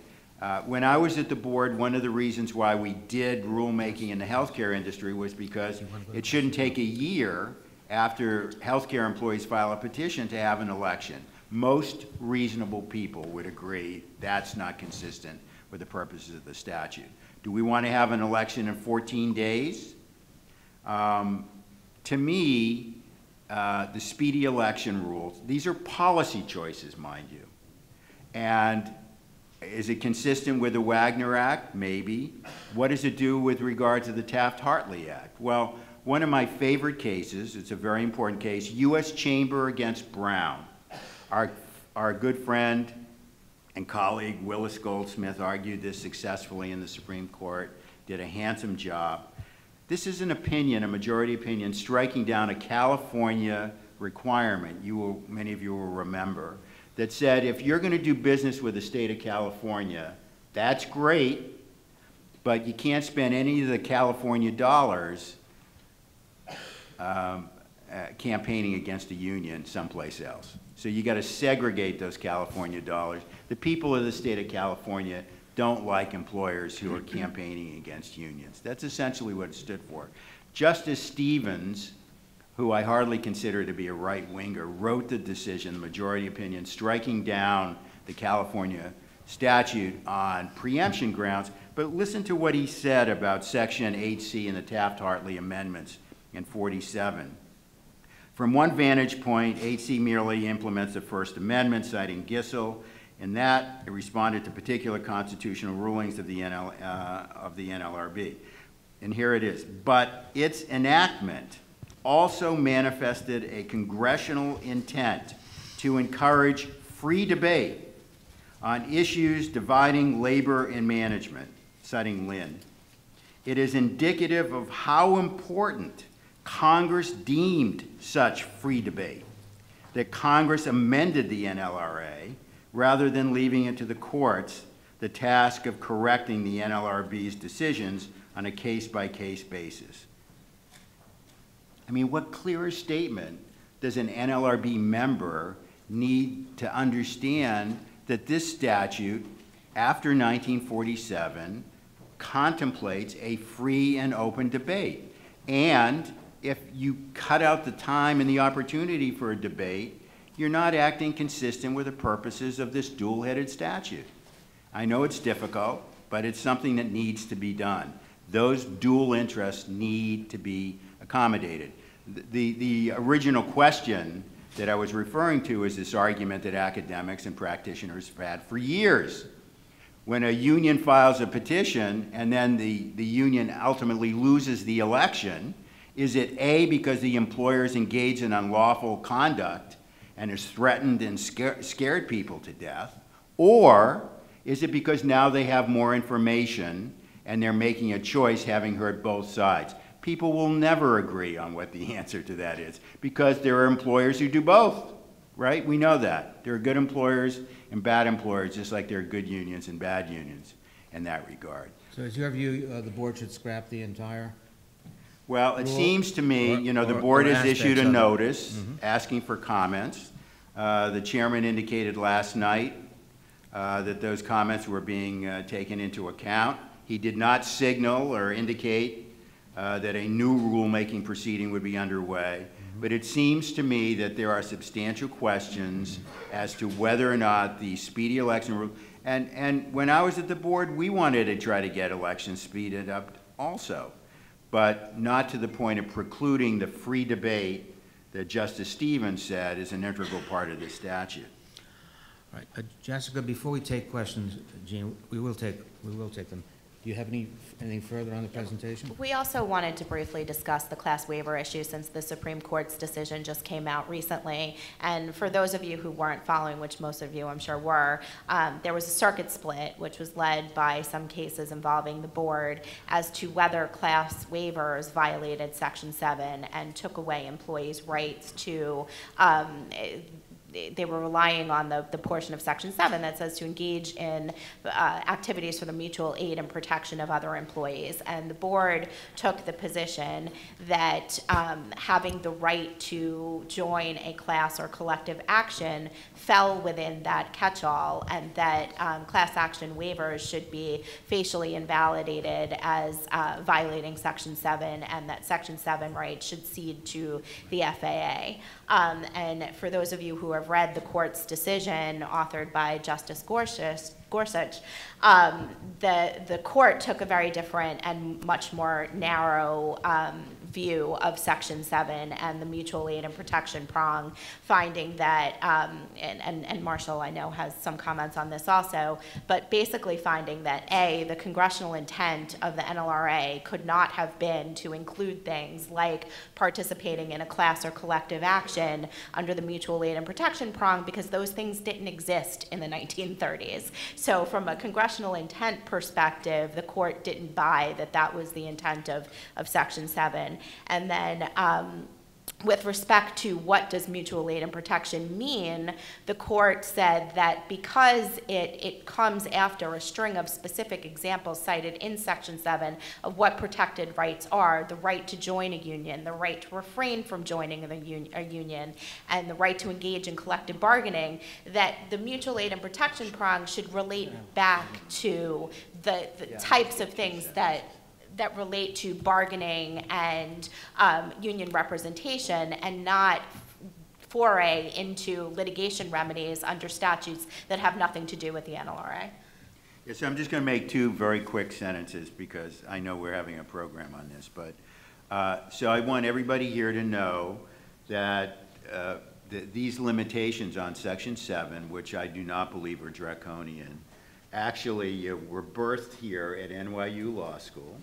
Uh, When I was at the board, one of the reasons why we did rulemaking in the healthcare industry was because it shouldn't take a year after healthcare employees file a petition to have an election. Most reasonable people would agree that's not consistent with the purposes of the statute. Do we want to have an election in 14 days? Um, To me, uh, the speedy election rules, these are policy choices, mind you. And is it consistent with the Wagner Act? Maybe. What does it do with regard to the Taft-Hartley Act? Well, one of my favorite cases, it's a very important case, U.S. Chamber against Brown. Our, our good friend and colleague Willis Goldsmith argued this successfully in the Supreme Court, did a handsome job. This is an opinion, a majority opinion, striking down a California requirement, you will, many of you will remember, that said if you're going to do business with the state of California, that's great, but you can't spend any of the California dollars um, uh, campaigning against a union someplace else. So you got to segregate those California dollars. The people of the state of California don't like employers who are campaigning against unions. That's essentially what it stood for. Justice Stevens, who I hardly consider to be a right-winger, wrote the decision, the majority opinion, striking down the California statute on preemption grounds. But listen to what he said about Section 8C in the Taft-Hartley amendments in 47. From one vantage point, 8C merely implements the First Amendment, citing Gissel. In that, it responded to particular constitutional rulings of the, NL, uh, of the NLRB. And here it is. But its enactment also manifested a congressional intent to encourage free debate on issues dividing labor and management, citing Linn. It is indicative of how important Congress deemed such free debate, that Congress amended the NLRA rather than leaving it to the courts the task of correcting the NLRB's decisions on a case-by-case basis. I mean, what clearer statement does an NLRB member need to understand that this statute, after 1947, contemplates a free and open debate? And if you cut out the time and the opportunity for a debate, you're not acting consistent with the purposes of this dual-headed statute. I know it's difficult, but it's something that needs to be done. Those dual interests need to be accommodated. The, the original question that I was referring to is this argument that academics and practitioners have had for years. When a union files a petition and then the, the union ultimately loses the election, is it A, because the employer is engaged in unlawful conduct and has threatened and scare, scared people to death? Or is it because now they have more information and they're making a choice having heard both sides? People will never agree on what the answer to that is because there are employers who do both, right? We know that. There are good employers and bad employers, just like there are good unions and bad unions in that regard. So is your view, uh, the board should scrap the entire? Well, it Rule seems to me, or- you know, the or- board or has issued a aspects of it. notice asking for comments. Uh, The chairman indicated last night uh, that those comments were being uh, taken into account. He did not signal or indicate uh, that a new rulemaking proceeding would be underway. But it seems to me that there are substantial questions as to whether or not the speedy election rule, and, and when I was at the board, we wanted to try to get elections speeded up also, but not to the point of precluding the free debate that Justice Stevens said is an integral part of this statute. All right, uh, Jessica, before we take questions, Gene, we will take, we will take them. Do you have any, anything further on the presentation? We also wanted to briefly discuss the class waiver issue since the Supreme Court's decision just came out recently. And for those of you who weren't following, which most of you I'm sure were, um, there was a circuit split, which was led by some cases involving the board as to whether class waivers violated Section 7 and took away employees' rights to um, they were relying on the, the portion of Section 7 that says to engage in uh, activities for the mutual aid and protection of other employees. And the board took the position that um, having the right to join a class or collective action fell within that catch-all and that um, class action waivers should be facially invalidated as uh, violating Section 7 and that Section 7 rights should cede to the FAA. Um, and for those of you who have read the court's decision authored by Justice Gorsuch, Gorsuch, um, the, the court took a very different and much more narrow um, view of Section 7 and the mutual aid and protection prong, finding that, um, and, and, and Marshall, I know, has some comments on this also, but basically finding that A, the congressional intent of the NLRA could not have been to include things like participating in a class or collective action under the mutual aid and protection prong because those things didn't exist in the 1930s. So from a congressional intent perspective, the court didn't buy that that was the intent of, of Section 7. And then um, with respect to what does mutual aid and protection mean, the court said that because it, it comes after a string of specific examples cited in Section 7 of what protected rights are, the right to join a union, the right to refrain from joining a, un- a union, and the right to engage in collective bargaining, that the mutual aid and protection prong should relate back to the, the types of things that that relate to bargaining and um, union representation and not foray into litigation remedies under statutes that have nothing to do with the NLRA. Yes, so I'm just going to make two very quick sentences because I know we're having a program on this. But, uh, so I want everybody here to know that uh, th- these limitations on Section 7, which I do not believe are draconian, actually uh, were birthed here at NYU Law School.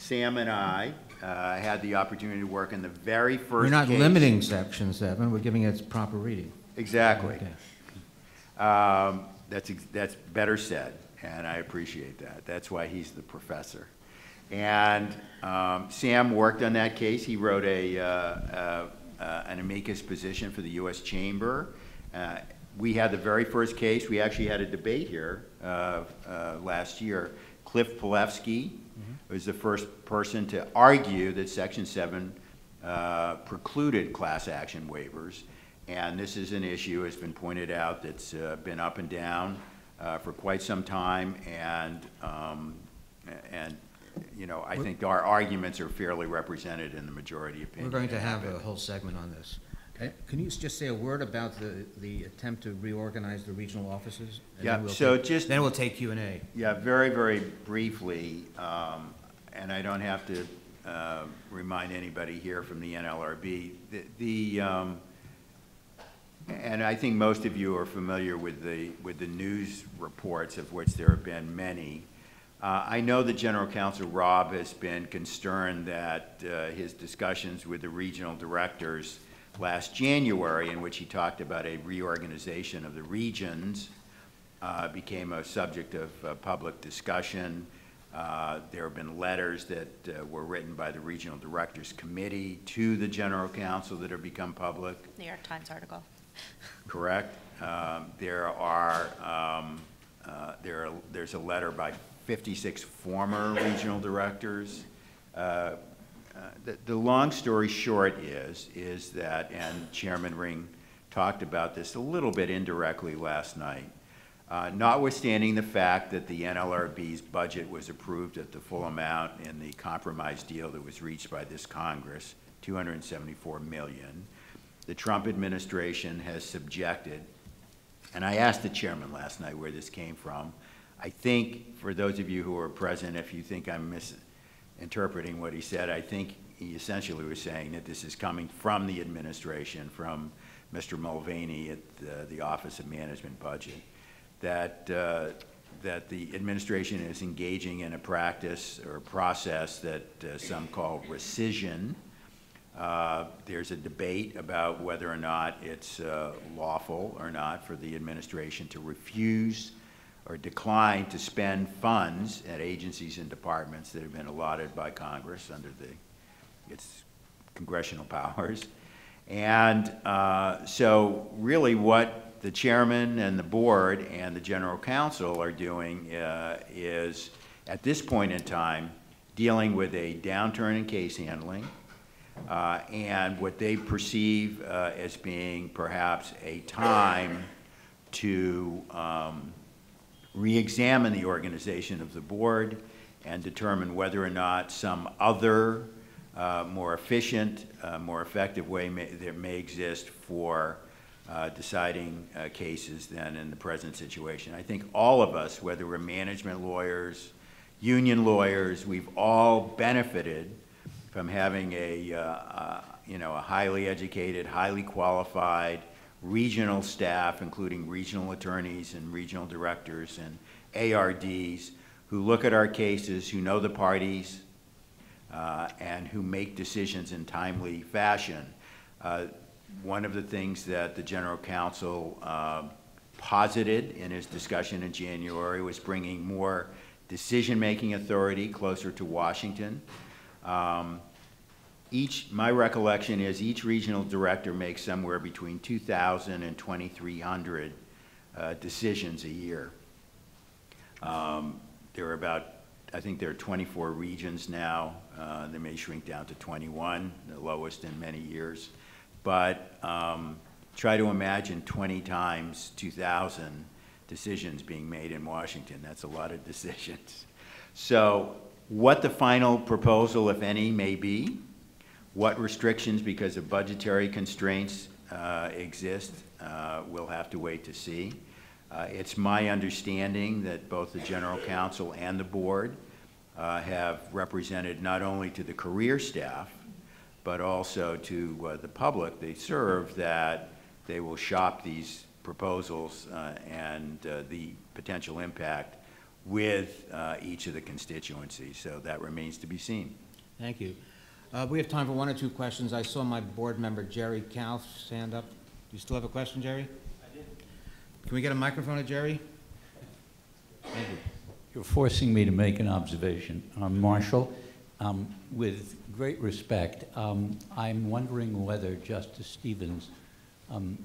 Sam and I uh, had the opportunity to work in the very 1st We're not case- limiting Section 7, we're giving it its proper reading. Exactly. Okay. Um, That's, that's better said, and I appreciate that. That's why he's the professor. And um, Sam worked on that case. He wrote a, uh, uh, uh, an amicus position for the U.S. Chamber. Uh, We had the very first case, we actually had a debate here uh, uh, last year. Cliff Palefsky was the first person to argue that Section 7 uh, precluded class action waivers. And this is an issue, has been pointed out, that's uh, been up and down uh, for quite some time. And, um, and, you know, I think our arguments are fairly represented in the majority opinion. We're going to have a whole segment on this. Uh, Can you just say a word about the, the attempt to reorganize the regional offices? And Yeah, then we'll so take- just- Then we'll take Q and A. Yeah, very, very briefly, um, and I don't have to uh, remind anybody here from the NLRB, the- the, um, and I think most of you are familiar with the, with the news reports, of which there have been many. Uh, I know that General Counsel Robb has been concerned that uh, his discussions with the regional directors last January, in which he talked about a reorganization of the regions, uh, became a subject of uh, public discussion. Uh, There have been letters that uh, were written by the Regional Directors Committee to the General Counsel that have become public New York Times article. correct? Um, There are, um, uh, there are, there's a letter by 56 former regional directors. Uh, The, the long story short is, is that, and Chairman Ring talked about this a little bit indirectly last night, uh, notwithstanding the fact that the NLRB's budget was approved at the full amount in the compromise deal that was reached by this Congress, 274 million, the Trump administration has subjected, and I asked the chairman last night where this came from. I think, for those of you who are present, if you think I'm misinterpreting what he said, I think he essentially was saying that this is coming from the administration, from Mr. Mulvaney at the, the Office of Management Budget, that, uh, that the administration is engaging in a practice or process that uh, some call rescission, uh, There's a debate about whether or not it's uh, lawful or not for the administration to refuse or decline to spend funds at agencies and departments that have been allotted by Congress under the, its congressional powers. And uh, so really what the chairman and the board and the general counsel are doing uh, is, at this point in time, dealing with a downturn in case handling, uh, and what they perceive uh, as being perhaps a time to um, reexamine the organization of the board and determine whether or not some other uh, more efficient, uh, more effective way may, that may exist for uh, deciding uh, cases than in the present situation. I think all of us, whether we're management lawyers, union lawyers, we've all benefited from having a, uh, uh, you know, a highly educated, highly qualified regional staff, including regional attorneys and regional directors and ARDs, who look at our cases, who know the parties, uh, and who make decisions in timely fashion. Uh, One of the things that the general counsel uh, posited in his discussion in January was bringing more decision-making authority closer to Washington. Um, Each, my recollection is each regional director makes somewhere between 2,000 and 2,300 uh, decisions a year. Um, There are about, I think there are 24 regions now. Uh, They may shrink down to 21, the lowest in many years. But um, try to imagine 20 times 2,000 decisions being made in Washington. That's a lot of decisions. So what the final proposal, if any, may be, what restrictions because of budgetary constraints uh, exist, uh, we'll have to wait to see. Uh, It's my understanding that both the general counsel and the board uh, have represented not only to the career staff, but also to uh, the public they serve, that they will shop these proposals uh, and the potential impact with each of the constituencies. So that remains to be seen. Thank you. Uh, We have time for one or two questions. I saw my board member Jerry Kauff stand up. Do you still have a question, Jerry? I did. Can we get a microphone to Jerry? You're forcing me to make an observation. Um, Marshall, um, with great respect, um, I'm wondering whether Justice Stevens um,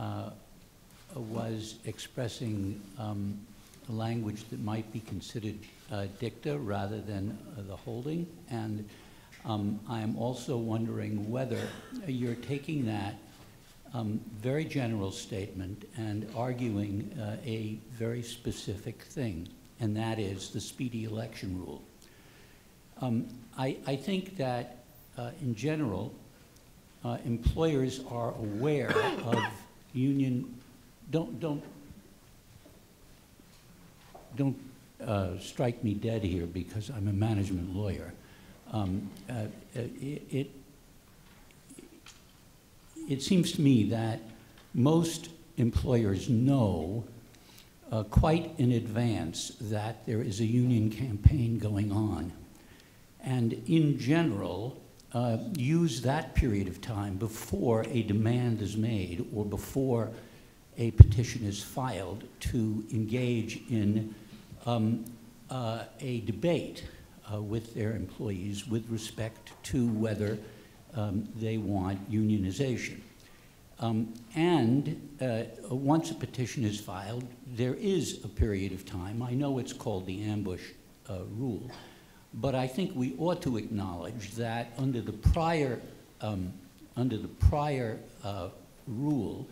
uh, was expressing um, language that might be considered uh, dicta rather than uh, the holding. And um, I'm also wondering whether you're taking that um, very general statement and arguing uh, a very specific thing, and that is the speedy election rule. Um, I, I think that uh, in general, uh, employers are aware of union, don't, don't, don't uh, strike me dead here because I'm a management lawyer. Um, uh, it, it it seems to me that most employers know uh, quite in advance that there is a union campaign going on. And in general, uh, use that period of time before a demand is made or before a petition is filed to engage in um, uh, a debate uh, with their employees with respect to whether um, they want unionization. Um, and uh, once a petition is filed, there is a period of time. I know it's called the ambush uh, rule, but I think we ought to acknowledge that under the prior, um, under the prior uh, rule,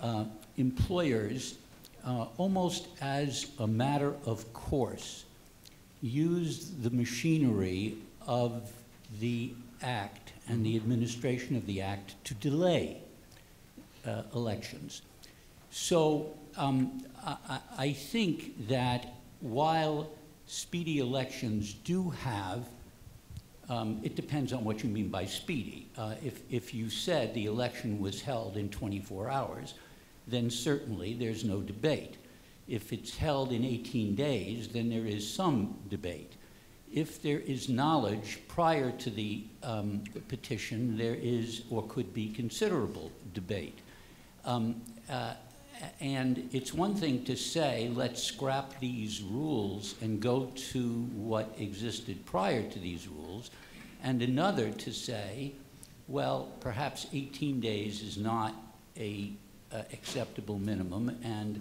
uh, employers, uh, almost as a matter of course, used the machinery of the act and the administration of the act to delay uh, elections. So um, I, I think that while speedy elections do have, um, it depends on what you mean by speedy. Uh, if, if you said the election was held in 24 hours, then certainly there's no debate. If it's held in 18 days, then there is some debate if there is knowledge prior to the um, petition, there is or could be considerable debate. Um, uh, and it's one thing to say, let's scrap these rules and go to what existed prior to these rules, and another to say, well, perhaps 18 days is not a uh, acceptable minimum and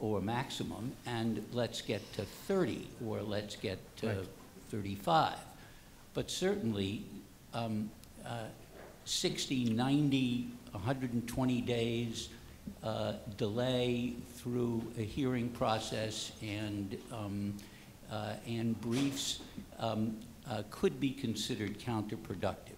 or maximum, and let's get to 30 or let's get to right. 35. But certainly, um, uh, 60, 90, 120 days uh, delay through a hearing process and, um, uh, and briefs um, uh, could be considered counterproductive.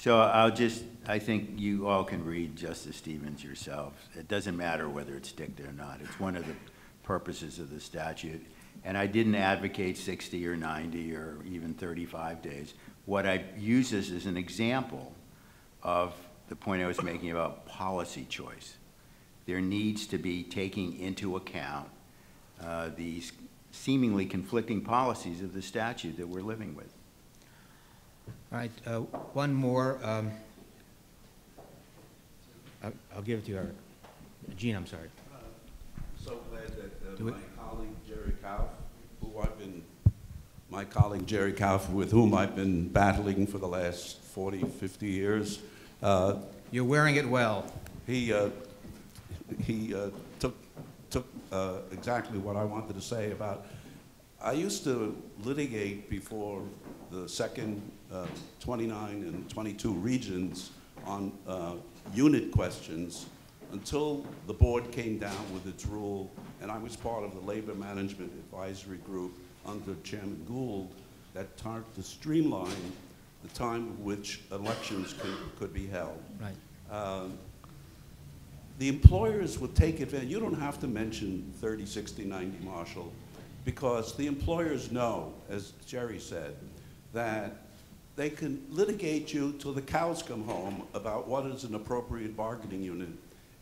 So I'll just, I think you all can read Justice Stevens yourselves. It doesn't matter whether it's dicta or not. It's one of the purposes of the statute. And I didn't advocate 60 or 90 or even 35 days. What I use this as an example of the point I was making about policy choice. There needs to be taking into account uh, these seemingly conflicting policies of the statute that we're living with. All right, uh, one more. Um, I'll, I'll, give it to you, Eric. Gene, I'm sorry. Uh, so glad that uh, my colleague Jerry Kauff, who I've been, my colleague Jerry Kauff, with whom I've been battling for the last 40, 50 years, uh, You're wearing it well. He, uh, he uh, took, took uh, exactly what I wanted to say about, I used to litigate before the second uh, 29 and 22 regions on uh, unit questions until the board came down with its rule, and I was part of the Labor Management Advisory Group under Chairman Gould that tried to streamline the time which elections could, could be held. Right. Um, the employers would take advantage. You don't have to mention 30, 60, 90, Marshall, because the employers know, as Jerry said, that they can litigate you till the cows come home about what is an appropriate bargaining unit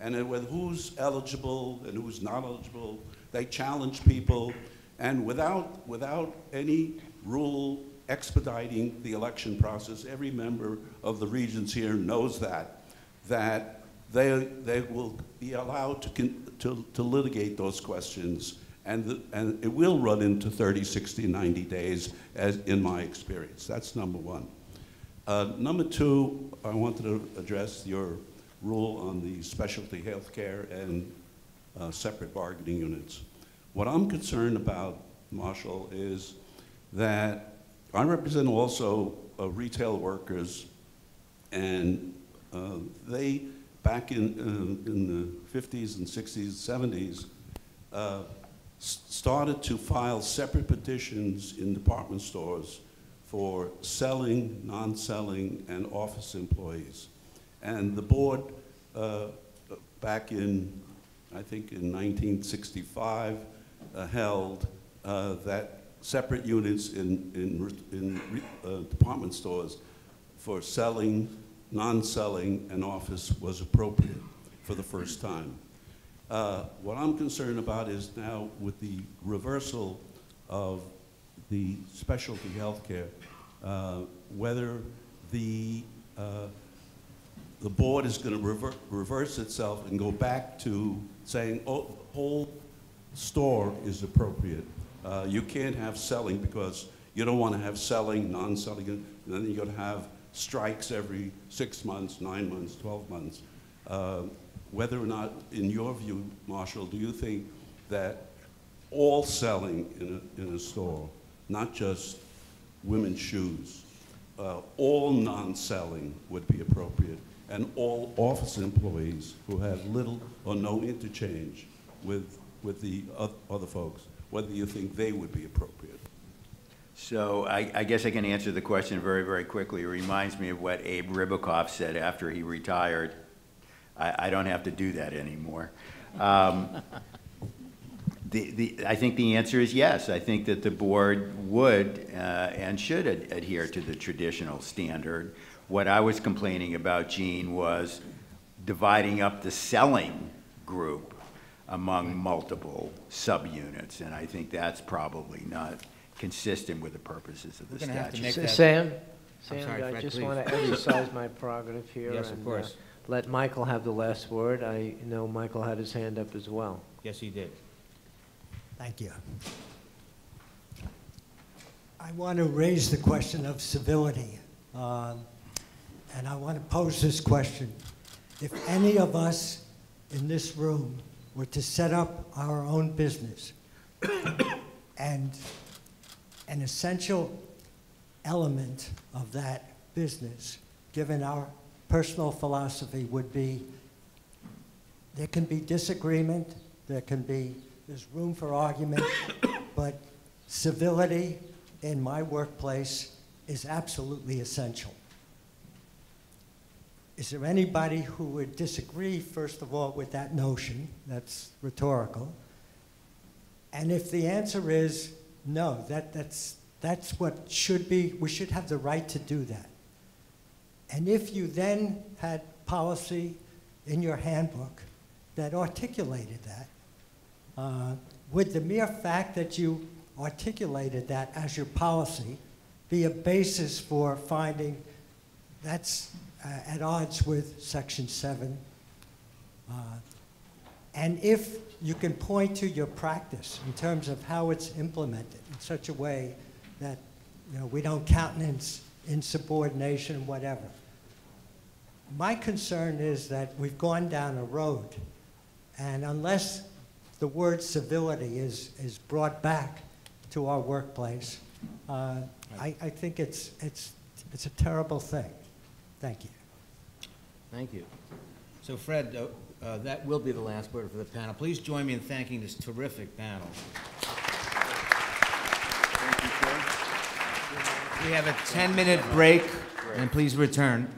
and with who's eligible and who's not eligible. They challenge people, and without, without any rule expediting the election process. Every member of the regions here knows that, that they, they will be allowed to, to, to litigate those questions And, the, and it will run into 30, 60, 90 days, as in my experience. That's number one. Uh, number two, I wanted to address your rule on the specialty health care and uh, separate bargaining units. What I'm concerned about, Marshall, is that I represent also uh, retail workers, and uh, they, back in, uh, in the 50s and 60s, 70s, uh, s- started to file separate petitions in department stores for selling, non-selling, and office employees. And the board, uh, back in, I think in 1965, uh, held uh, that separate units in, in, in uh, department stores for selling, non-selling, and office was appropriate for the first time. Uh, What I'm concerned about is now with the reversal of the specialty healthcare, uh, whether the, uh, the board is going to rever- reverse itself and go back to saying, oh, whole store is appropriate. Uh, You can't have selling because you don't want to have selling, non-selling, and then you're going to have strikes every six months, nine months, 12 months. Uh, Whether or not, in your view, Marshall, do you think that all selling in a, in a store, not just women's shoes, uh, all non-selling would be appropriate, and all office employees who have little or no interchange with, with the other folks, whether you think they would be appropriate? So I, I guess I can answer the question very, very quickly. It reminds me of what Abe Ribicoff said after he retired. I, I don't have to do that anymore. Um, The, the, I think the answer is yes. I think that the board would uh, and should ad- adhere to the traditional standard. What I was complaining about, Gene, was dividing up the selling group among multiple subunits, and I think that's probably not consistent with the purposes of the We're gonna have to statute. make that- Sam? I'm Sam, sorry, I Fred, just please. want to exercise my prerogative here. Yes, of and, uh, course. Let Michael have the last word. I know Michael had his hand up as well. Yes, he did. Thank you. I want to raise the question of civility, um, and I want to pose this question. If any of us in this room were to set up our own business, and an essential element of that business, given our personal philosophy, would be there can be disagreement, there can be, there's room for argument, but civility in my workplace is absolutely essential. Is there anybody who would disagree, first of all, with that notion? That's rhetorical. And if the answer is no, that, that's, that's what should be, we should have the right to do that. And if you then had policy in your handbook that articulated that, uh, would the mere fact that you articulated that as your policy be a basis for finding that's uh, at odds with Section 7? Uh, and if you can point to your practice in terms of how it's implemented in such a way that you know, we don't countenance insubordination, whatever. My concern is that we've gone down a road, and unless the word civility is, is brought back to our workplace, uh, I, I think it's, it's, it's a terrible thing. Thank you. Thank you. So Fred, uh, uh, that will be the last word for the panel. Please join me in thanking this terrific panel. We have a 10-minute break, and please return.